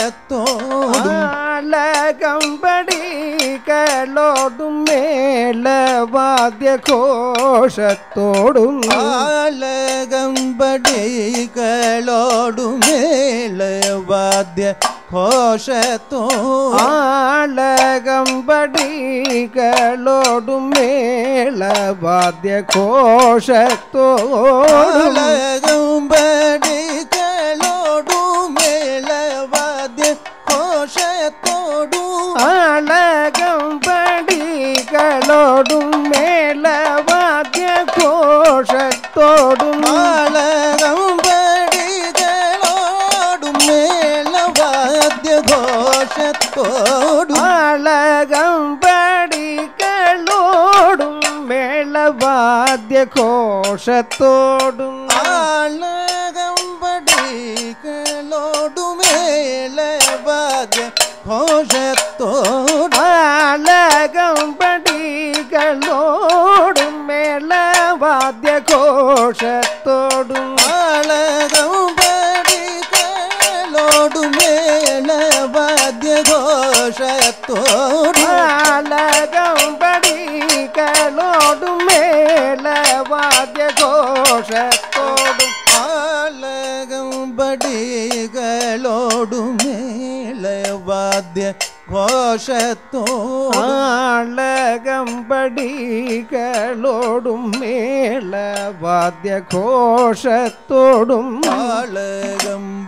மேலத்தோடும் ஆலகம்படி கேளோடும் மேல வாத்திய கோஷத்தோடும் ஆலகம்படி கேளோடும் மேல വാദ്യ ഘോഷത്തോ ആലകമ്പടികളോടും മേള വാദ്യ ഘോഷത്തോ ആലകമ്പടിക கோஷத்தோடும் மேல வாத்திய கோஷத்தோடும் ஆளகம் படிதலோடும் மேல வாத்திய கோஷத்தோடும் ஆளகம் படிகளோடும் மேல வாத்திய கோஷத்தோடும் வாத்திய கோஷத்தோடும் அழகம் படிகளோடும் மேல வாத்திய கோஷத்தோடும் அழகம் படிகளோடும் மேல வாத்திய கோஷத்தோடும் அழகம் படிகளோடும் மேல வாத்திய ഘോഷത്തോളകമ്പടികളോടും മേളവാദ്യഘോഷത്തോടും ആളകമ്പടികളോടും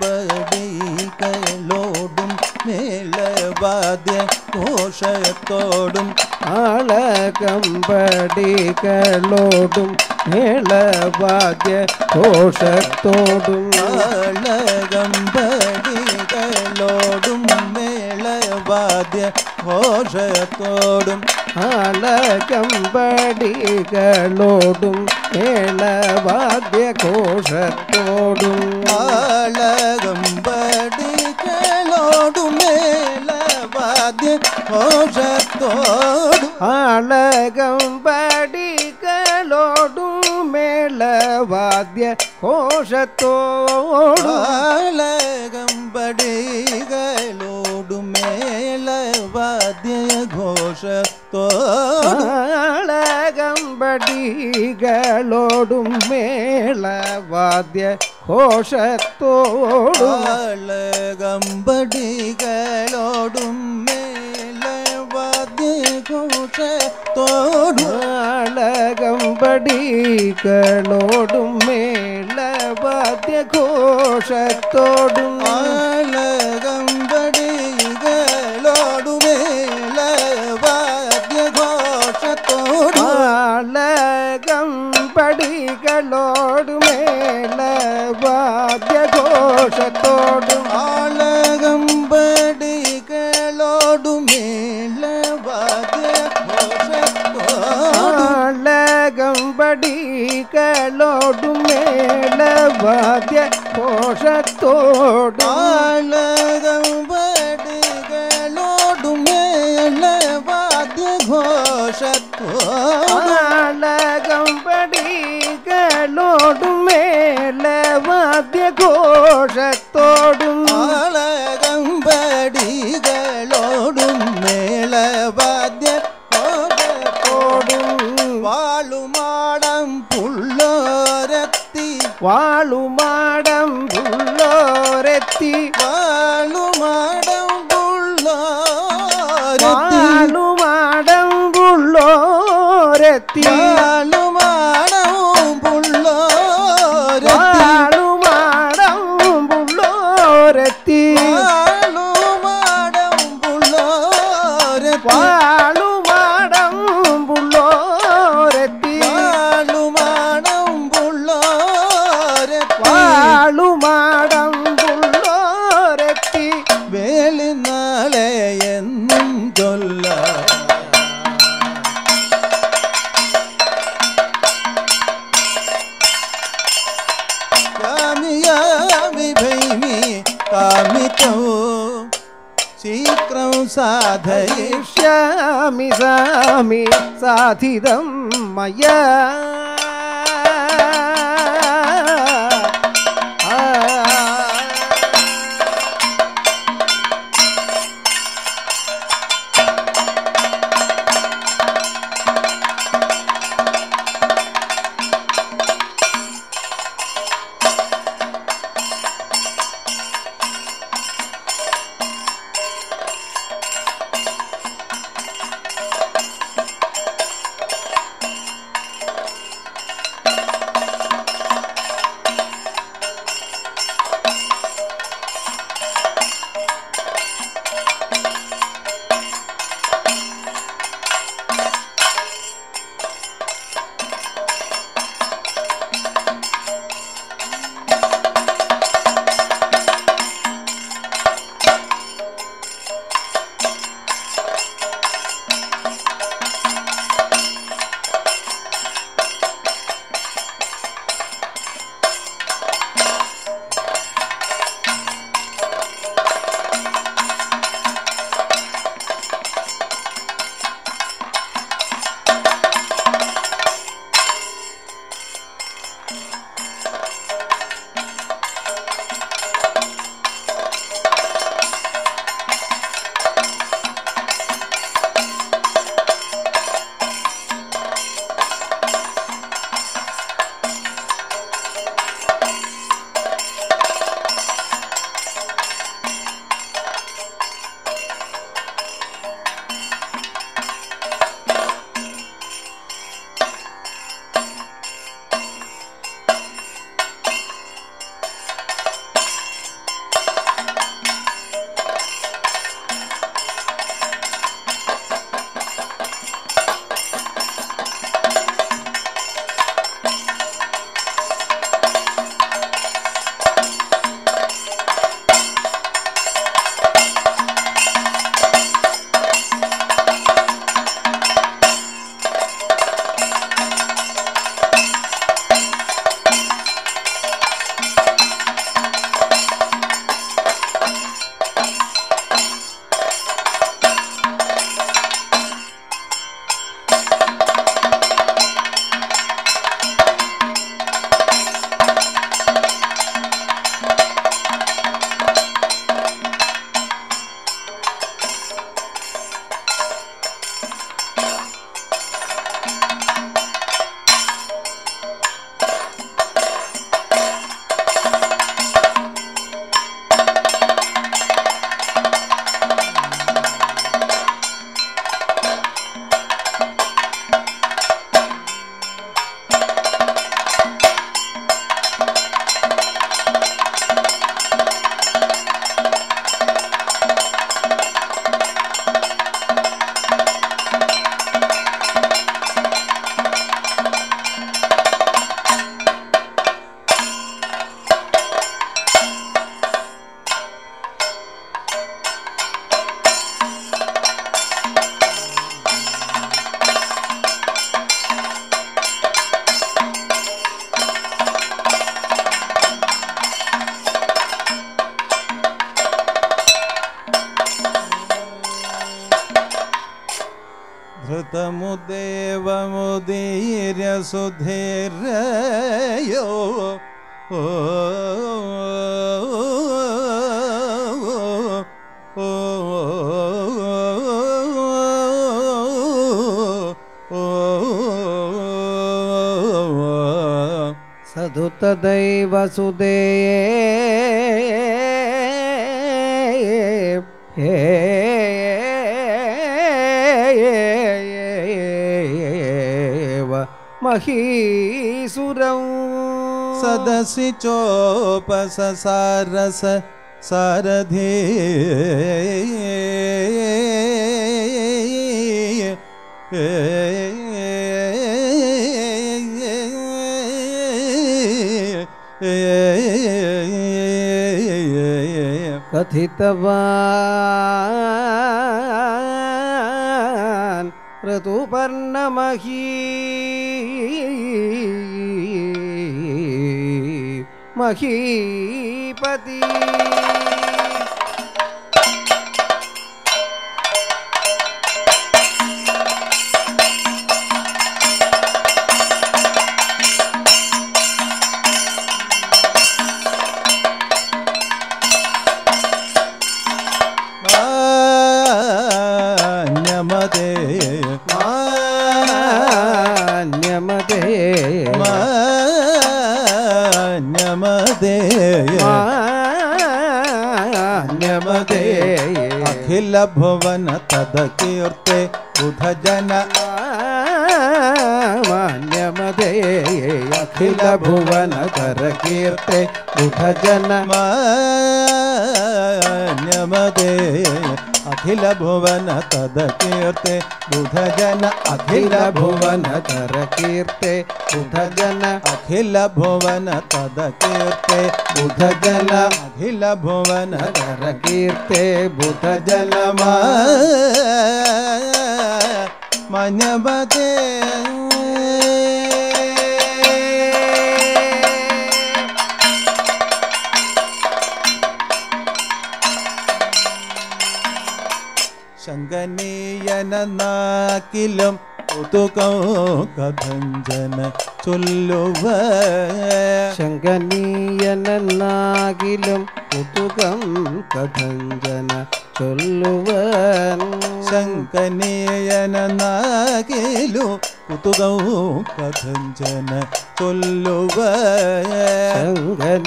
മേളവാദ്യഘോഷത്തോടും ആളകമ്പടികളോടും മേളവാദ്യഘോഷത്തോടും ആളകമ്പടികളോടും വാദ്യ ഘോഷത്തോടും ആളകമ്പടികളോടും മേളവാദ്യ ഘോഷത്തോടും ആളകമ്പടികളോടും മേളവാദ്യ ഘോഷത്തോടും ആളകമ്പടികളോടും മേളവാദ്യ ഘോഷത്തോടും ആളകമ്പടികളോ ഘോഷത്തോളകമ്പടികളോടും മേളവാദ്യ ഘോഷത്തോളകമ്പടികളോടും മേളവാദ്യ ഘോഷത്തോടും മേളവാദ്യ ഘോഷത്തോടും ആള ஆளோடு மேல வாத்திய கோஷத்தோடு ஆளகம்படிகளோடு மேல வாத்திய ஆளகம்படிகளோடு மேல வாத்திய கோஷத்தோடு ஆளகம்படிகளோடு மேல வாத்திய கோஷத்தோடு ஆளகம் பாடலோடும் மேல வாத்திய கோஷத்தோடும். ஆலகம்படிகளோடும் மேல வாத்திய கோஷத்தோடும். வாழுமாடம் புல்லோரத்தி வாழுமாடம் புல்லோரத்தி வாழுமாடம் புல்லோரத்தி வாழுமாடம் புல்லோரத்தி साधयिष्यामि सामि साधिदं मया। तमुदेवमुदीर्यसुधीर्यो ओ सदुतदैव सुदेये हे महीसुरौ। सदसि चोपससारस सारधे। कथितवान् ऋतुपर्णमही। महीपति अखिल भुवन तद कीर्ते बुध जन मान्य मदे अखिल भुवन कर कीर्ते बुध जन मान्य मदे अखिल भुवन तद कीर्ते बुध जन अखिल भुवन कर कीर्ते बुध जन अखिल भुवन तद कीर्ते बुध जन अखिल भुवन कर कीर्ते बुध जन मनबते ശങ്കനീയനാക്കിലും ഒതുകം കഥഞ്ജന ചൊല്ലുവ ശങ്കനീയനാകിലും കുതുകം കഥഞ്ജന ചൊല്ലുവൻ ശങ്കനീയനാകിലു കുതുകം കഥഞ്ജന ചൊല്ലുവ ശങ്കനീയനാകിലും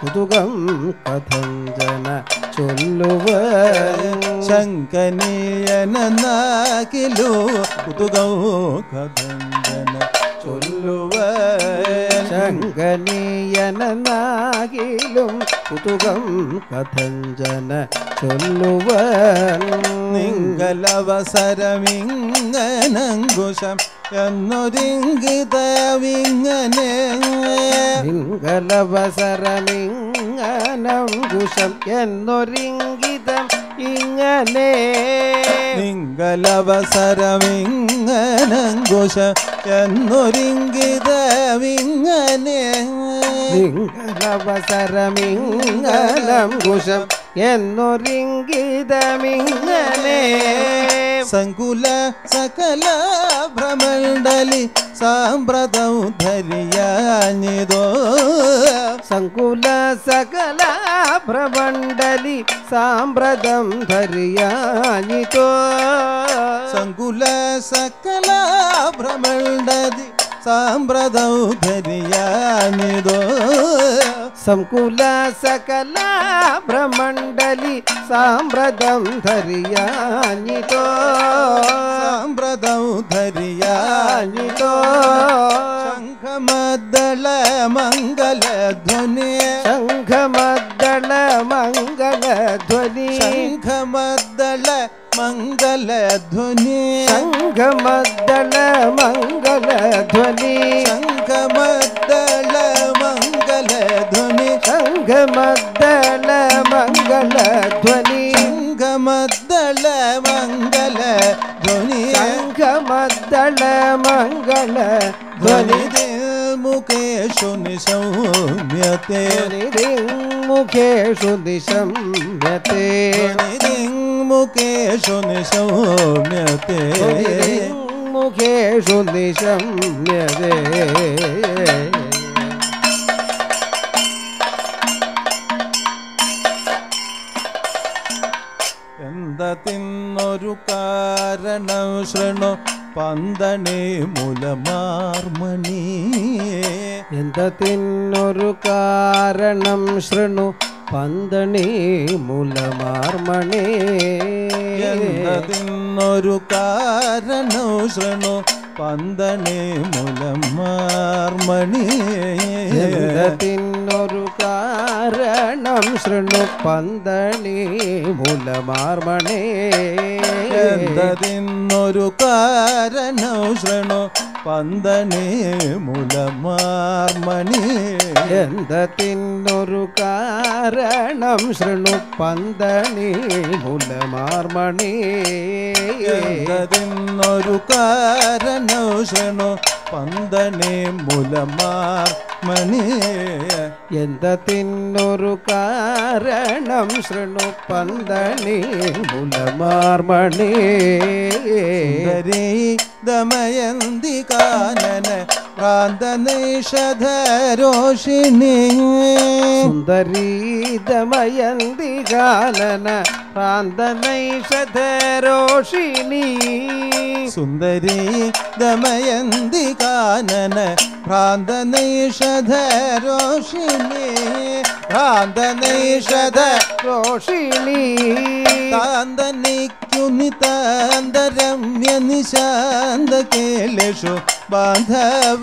കുതുകം കഥഞ്ജന ചൊല്ലുവൻ ശങ്കനീയനാകിലു കുതുകം കഥഞ്ജന ചൊല്ലുവ ശങ്കനീയനാകിലും കുതുകം കഥഞ്ചന ചൊല്ലുവൻ. നിങ്കലവസരമിങ്ങനങ്കുശം എന്നൊരിങ്കിതവിങ്ങനെ നിങ്ങളവസരമിങ്ങനങ്കുശം എന്നൊരിങ്കിതം ഇങ്ങനെ നിങ്ങളവസരമിങ്ങനങ്കുശ എന്നൊരിങ്കിതമിങ്ങനെ നിങ്കലവസരമിങ്ങനം കുശം എന്നൊരിങ്കിതമിങ്ങനെ. സങ്കുല സകല ഭ്രമണ്ഡലി സാമ്പ്രതം ധരിയാഞ്ഞിതോ. സങ്കുല സകല ഭ്രമണ്ഡലി സാമ്പ്രതം ധരിയാഞ്ഞിതോ. സങ്കുല സകല साम्रदौ धरियामिदो संकुल सकला ब्रह्मण्डलि साम्रदं धरियानितो। साम्रदौ धरियानितो शङ्खमद्दल मङ्गलध्वनि शङ्खमद्दल मङ्गलध्वनि शङ्खमद्दल ಮಂಗಲ ಧ್ವನಿ ಸಂಗಮದ್ದಳ ಮಂಗಲ ಧ್ವನಿ ಸಂಗಮದ್ದಳ ಮಂಗಲ ಧ್ವನಿ ಸಂಗಮದ್ದಳ ಮಂಗಲ ಧ್ವನಿ ಸಂಗಮದ್ದಳ ಮಂಗಲ ಧ್ವನಿ ശംഖമദ്ദള മംഗള ധ്വനി. മുഖേഷു നിശൗമ്യത്തെ മുഖേഷു നിശമ്യത്തെ മുഖേഷു നിശൗമ്യത്തെ മുഖേഷു നിശമ്യതേ എന്ത തിന്നൊരു കാരണം ശൃണു പന്തണി മുലമാർമണി എന്തതിന്നൊരു കാരണം ശൃണു പന്തണി മുലമാർമണി എന്തതിന്നൊരു കാരണം ശൃണു പന്തണി മുലമാർമണി എന്തതിന്നൊരു കാരണം ശൃണു പന്തണി മുലമാർമണേ എന്തതിന്നൊരു കാരണം ശൃണു പന്തണി മുലമാർമണി എന്തതിന്നൊരു കാരണം? ശൃണു പന്തണി മുലമാർമണി എന്തതിന്നൊരു കാരണം? ശൃണു പന്തണി മുലമാർമണി എന്തതിന്നൊരു കാരണം ശൃണു പന്തണി മുലമാർമണി സുന്ദരീ ദമയന്തി കാനന പ്രാന്തനൈഷധരോഷിണി. സുന്ദരീ ദമയന്തി ഗാനന പ്രാന്തനൈഷധരോഷിണി. സുന്ദരീ ദമയന്തി കാനന ഭ്രാന്തനൈഷധരോഷിണി ഭ്രാന്തനൈഷധ രോഷിണി കാന്തനിക്കുനിതാന്തരമ്യ നിശാന്ത കേളേഷു ബാന്ധവ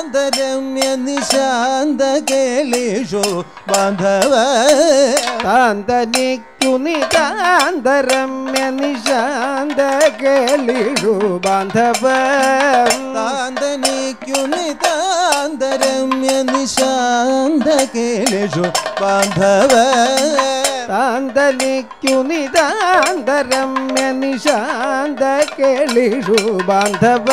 ബാന്ധവ കാന്തനിക്കുനിതാന്തരമ്യ നിശാന്ത കേളേഷു ബാന്ധവ. കാന്തനിക്കുനിതാന്തരമ്യ നിശാന്ത കേളിഷു ബാന്ധവ. താന്തനിക്കുനിതാന്തരമ്യ നിശാന്ത കേളേഷു ബാന്ധവ. താന്തനിക്കുനിതാന്തരമ്യ നിശാന്ത കേളിഷു ബാന്ധവ.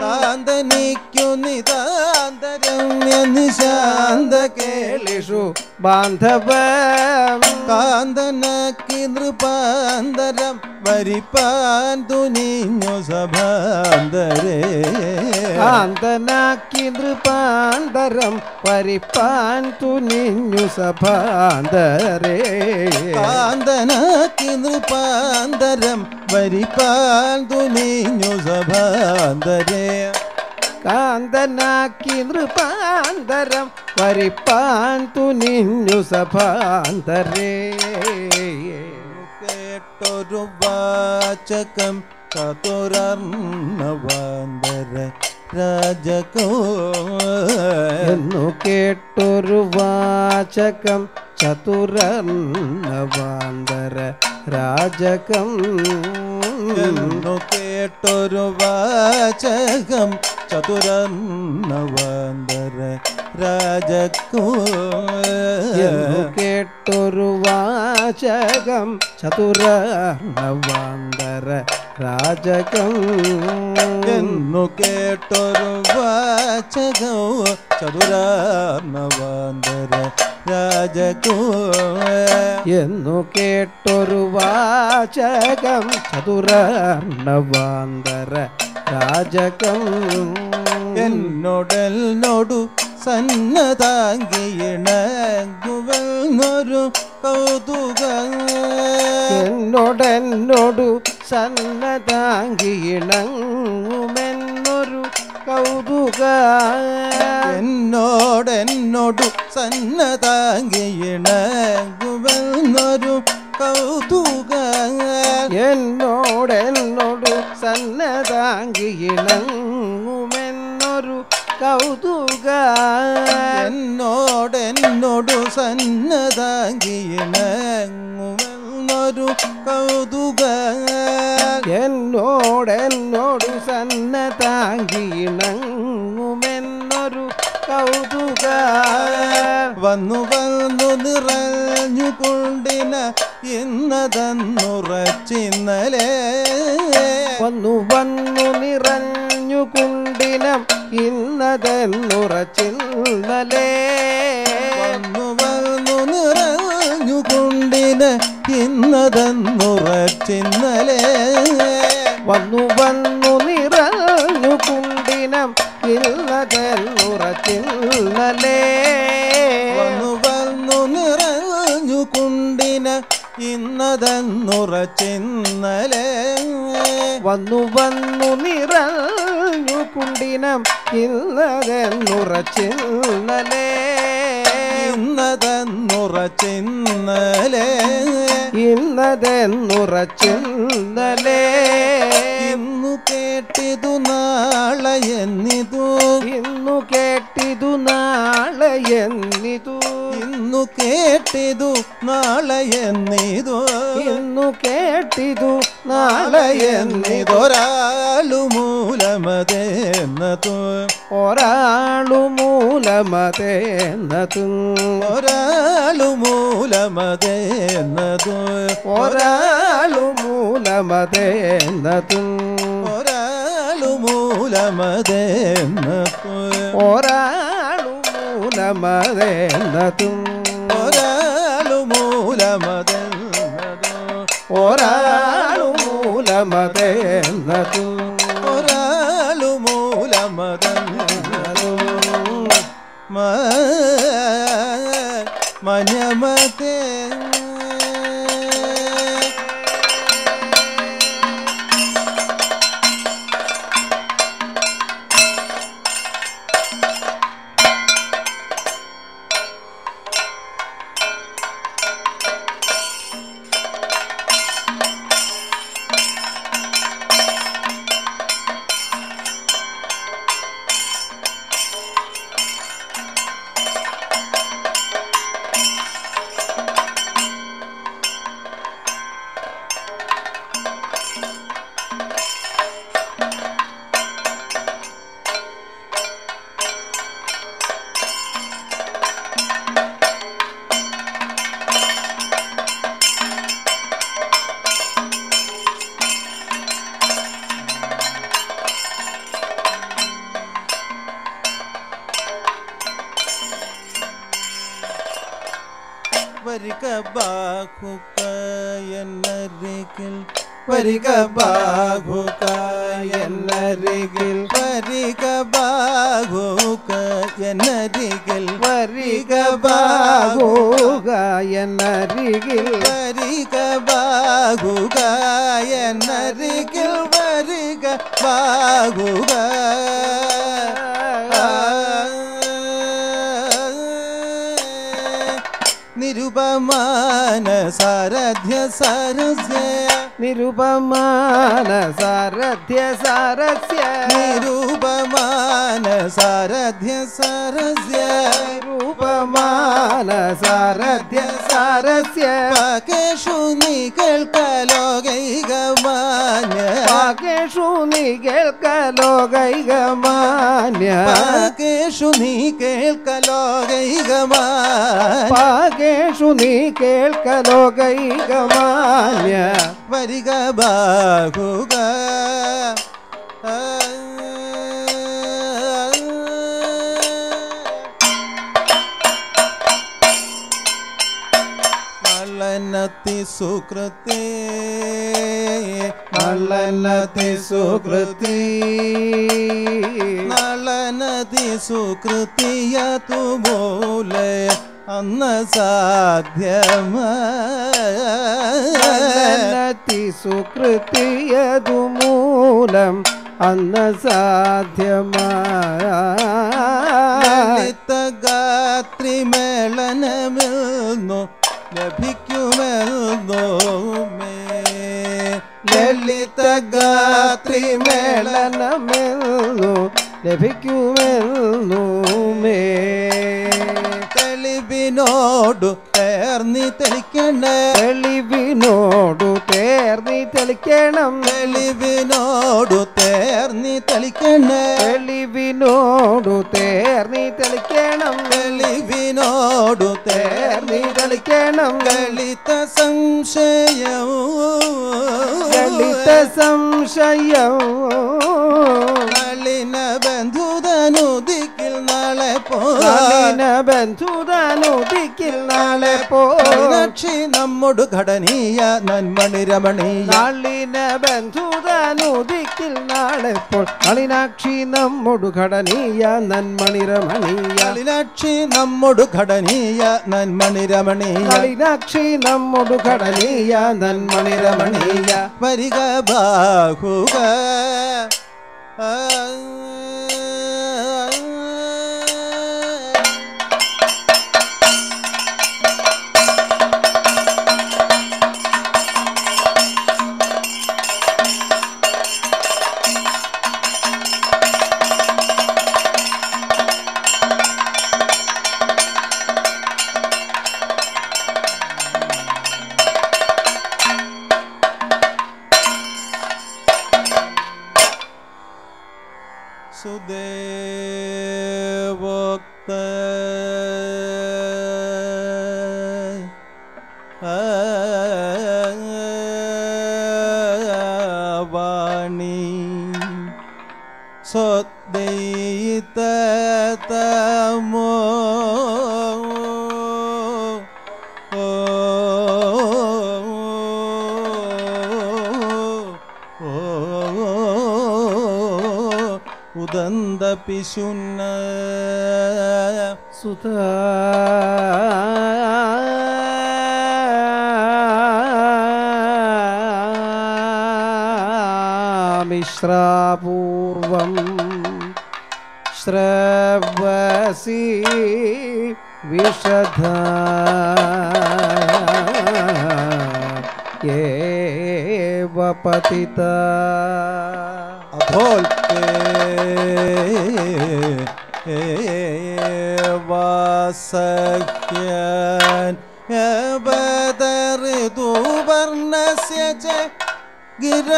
താന്തനിക്കുനിതാന്തരമ്യ ശാന്ത കേളിഷു. ബാന്ധവ. കാന്തനക്കി നൃപാന്തരം വരിപ്പാൻ തുനിഞ്ഞു സഭാന്തരേ. കാന്തനാക്കി നൃപാന്തരം വരിപ്പാൻ തുനിഞ്ഞു സഭാന്തരേ. കാന്തനാക്കി നൃപാന്തരം വരിപ്പാൻ തുനിഞ്ഞു സഭാന്തരെ. കാന്തനാക്കി നൃപാന്തരം വരിപ്പാൻ തുനിഞ്ഞു സഭാന്തരേ. കേട്ടൊരു വാചകം ചതുരർണവാന്തര രാജകോ എന്നു കേട്ടൊരു വാചകം ചതുരർണവാന്തര. രാജകം എന്നു കേട്ടൊരു വാചകം ചതുരർണവാന്തര രാജകോ എന്നു കേട്ടൊരു വാചകം ചതുരർണവാന്തര രാജകം എന്നു കേട്ടൊരു വാചകോ ചതുരാർണവാന്തര രാജകോ എന്നു കേട്ടൊരു വാചകം ചതുരർണവാന്തര രാജകം. എന്നോടെന്നോടു സന്നതാങ്കിയിണങ്ങുവെന്നൊരു കൗതുക. എന്നോടെന്നോടു സന്നതാങ്കിയിണങ്ങുമെന്നൊരു കൗതുക. എന്നോടെന്നോടു സന്നതാങ്കിയിണങ്ങുവെന്നൊരു കൗതുക. എന്നോടെന്നോടു സന്നതാങ്കിയിണങ്ങുമെന്നൊരു കൗതുക. എന്നോടെന്നോടു സന്നതാങ്കിയിണങ്ങുമെന്നൊരു കൗതുക എന്നോടെന്നോട് സന്നതാങ്കിണങ്ങുമെന്നൊരു കൗതുക വന്നു വന്നു നിറഞ്ഞു കൊണ്ടിന ഇന്നതന്നുറച്ചിന്നലെ. വന്നു വന്നു നിറഞ്ഞു ഇന്നതെന്നുറച്ചിന്നലേ. വന്നു വന്നു നിറഞ്ഞു കുണ്ടിന് ഇന്നതെന്നുറച്ചിന്നലേ. വന്നു വന്നു നിറഞ്ഞു കുണ്ടിനം ഇന്നതെന്നുറച്ചിന്നലേ വന്നു വന്നു നിറഞ്ഞു കുണ്ടിന ഇന്നതെന്നുറച്ചിന്നലേ. വന്നു വന്നു നിറഞ്ഞു കുണ്ടിനം ഇന്നതെന്നുറച്ചിന്നലേ ഇന്നതെന്നുറച്ചിന്നലേ. ഇന്നതെന്നുറച്ചിന്നലേ. ഇന്നു കേട്ടിതു നാളെ എന്നിതു. ഇന്നു കേട്ടിതു നാളെ എന്നിതു. ഇന്നു കേട്ടിതു നാളെ എന്നിതു. ഇന്നു കേട്ടിതു നാളെ എന്നിതു. ഇതൊരാളു മൂലമതേന്നതു ഒരാളു മൂലമതേന്നതും ഒരാളു മൂലമതേന്നതു ഒരാളു മൂലമതേന്നതും ഒരാളു മൂലമതേന്നതു ഒരാളു മൂലമതെന്നതും ഒരാളു മൂലമതേന്നതു ഒരാളു മൂലമതേന്നതും ഒരാളു മൂലമതേന്നതു മനമതേ ಸರಿಗ ಬಾಘುಕ ಎಲ್ಲರಿಗಿಲ್ ವರಿಗ ಬಾಘುಕ ಎನ್ನರಿಗಿಲ್ ವರಿಗ ಬಾಘುಗ ಎನ್ನರಿಗಿಲ್ ವರಿಗ ಬಾಘುಗ ಎನ್ನರಿಗಿಲ್ ವರಿಗ ಬಾಘುಗ निरुपमान सारध्य सारस्य निरूपमान सारध्य सारस्य निरूपमान सारध्य सारस्य निरूपमान सारध्य सारस्य वाकेषु निकल्कलोकैकमान्य वाकेषु सुनी वाकेषु कलो गई गमान्य रि ग बाहु ग मलनति सुकृते सुकृति मलनति सुकृति यतु बोले അന്ന് സാധ്യമതി സുകൃതിയതു മൂലം അന്ന് സാധ്യമാത്രിമേളനമെന്നു ലഭിക്കുമെന്നോ മേ. ലളിത ഗാത്രി മേളന മേളനമെന്നു ലഭിക്കുമെന്നു മേ. തെളിവിനോടു തേർന്നി തെളിക്കണേ. തെളിവിനോടു തേർന്നി തെളിക്കണം. തെളിവിനോടു തേർന്നി തെളിക്കണേ. തെളിവിനോടു തേർന്നി തെളിക്കണം. തെളിവിനോടു തേർന്നി തെളിക്കണം. ലളിത സംശയവും ലളിത സംശയം നളിന ബന്ധുതന ബന്ധുതനുദിക്കിൽ നാളെ പോക്ഷി നമ്മോട് നമ്മൊടു ഘടനീയ നന്മണി രമണീയ. നാളിന ബന്ധുതനുദിക്കിൽ നാളെ പോൾ നളിനാക്ഷി നമ്മോട് ഘടനീയ നന്മണി രമണീയ. നളിനാക്ഷി നമ്മോട് ഘടനീയ നന്മണി രമണീയ. നളിനാക്ഷി നമ്മോട് ഘടനീയ നന്മണി രമണീയ. വരിക ബാഹുക. ആ. सुत मिश्रापूर्वं श्रवसि विशधा। ये वपतिता अधोल्पे വാസഖ്യൻ ഋതുവർണസ്യ ച ഗിര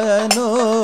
no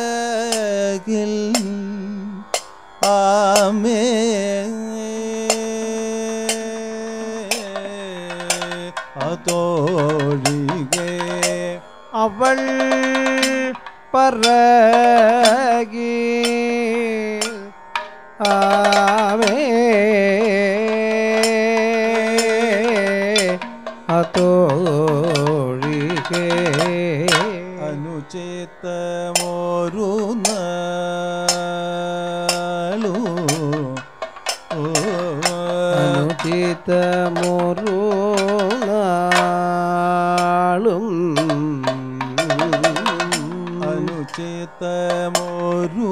പറകിൽ ആമേ. അതോഴികേ അവൾ പറകി ആവേ അതോ അനുചിത മുറുനാളും അനുചേതമോരു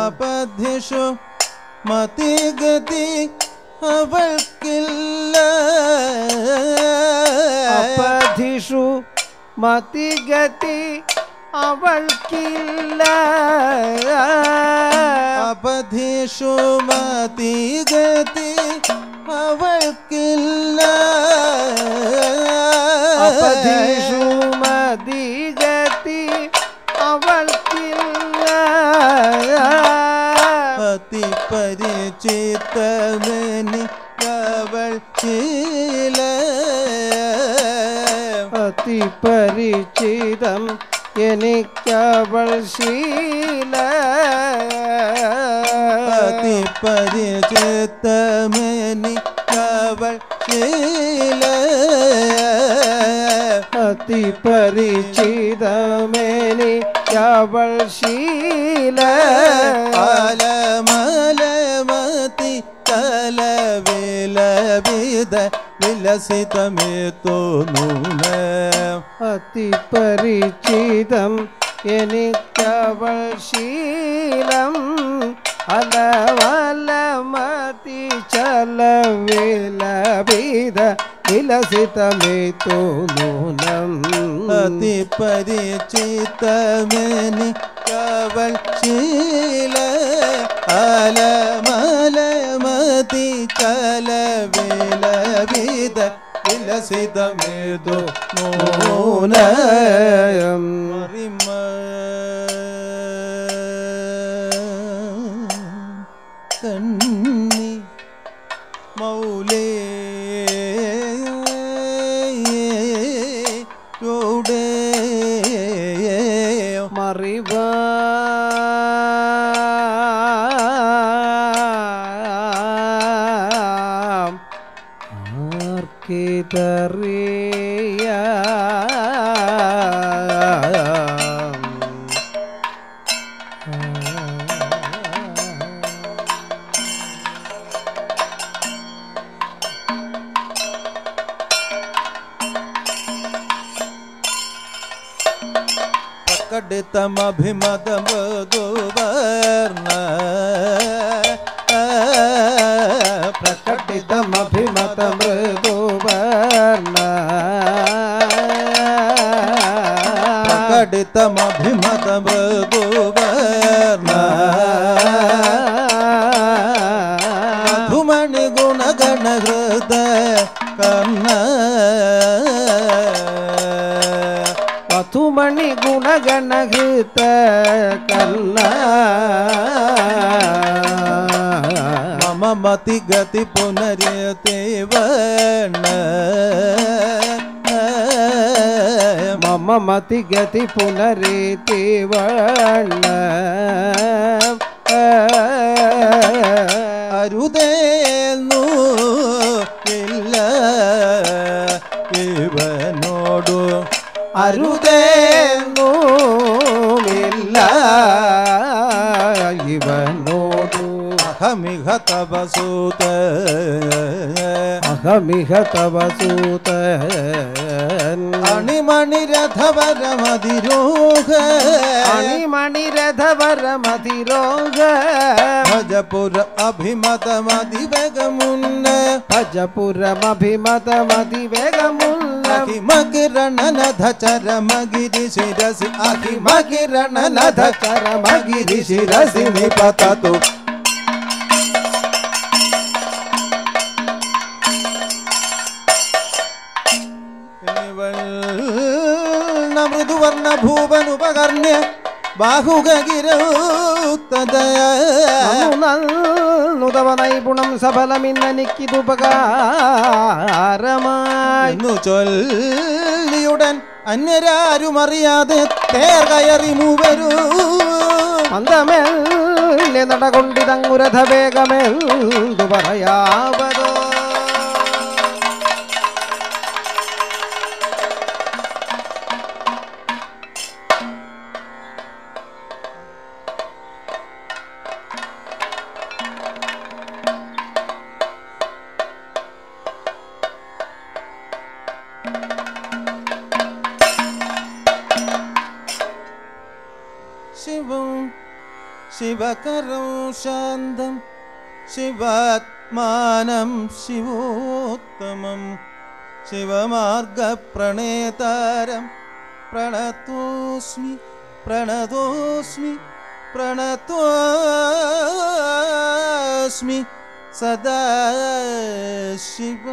അപധ്യഷു മതിഗതി അവൾക്കില്ല. അപധിഷു മതിഗതി അവൾക്കില്ല. അപധിഷു ഗതി അവൾക്കില്ല. അപധിഷു ഗതി അവൾക്കില്ല. പതി പരിചിതമനി അവൾ ചില. പതി പരിചിതം എനിക്കവൾ ശീല അതി പരിചിതമനി അവൾ ചീല അതി പരിചിതമെനിക്കവൾ ശീല ആലമലമതി തലവിലവിത വിലസിതമേ തോന്നൂന അതി പരിചിതം എനിക്കവൾ ശീലം അലവലമതി ചലവിലവിധ വിലസിതമേതു നൂനം അതി പരിചിതമനി കവൾ ശീല ആലമലമതി ചലവിലവിത प्रसिदमेदो नो नयम् प्रकटितमभिमतमगुवर्ण प्रकटितमभिमतमृगुवर्ण प्रकटितमभिमतमृगु ഗുണഗണഹൃത കർണ മമ മതി ഗതി പുനരത്തെ വർണ മമ മതി ഗതി പുനരേതി വർണ അരുതേന്നു ഇല്ല ഇവനോടു അരുതേന്നുമില്ല ഇവനോടു अहमिह तव सूत अहमिह तव सूत अणिमणि रथवर मदिरोग अणिमणि रथवर मदिरोग भजपुर अभिमत मधि मदि वेगमुन्न भजपुरमभिमत मदि वेगमुन्न अखिमकिरणनध चरमगिरि शिरसि अखिमकिरणनध चरमगिरि शिरसि निपततु। നുതവ നൈപുണം സഫലമിന്നെനിക്കിതുപകാരമായി ചൊല്ലിയുടൻ അന്യരാരും അറിയാതെ തേർ കയറി മൂവരൂ. മന്ദമെല്ലെ നടകൊണ്ടിതങ്ങുരഥ വേഗമേൽ പറയാവതോ. करं शान्तं शिवात्मानं शिवोत्तमं शिवमार्गप्रणेतारं प्रणतोऽस्मि प्रणतोऽस्मि प्रणतोऽस्मि सदा शिव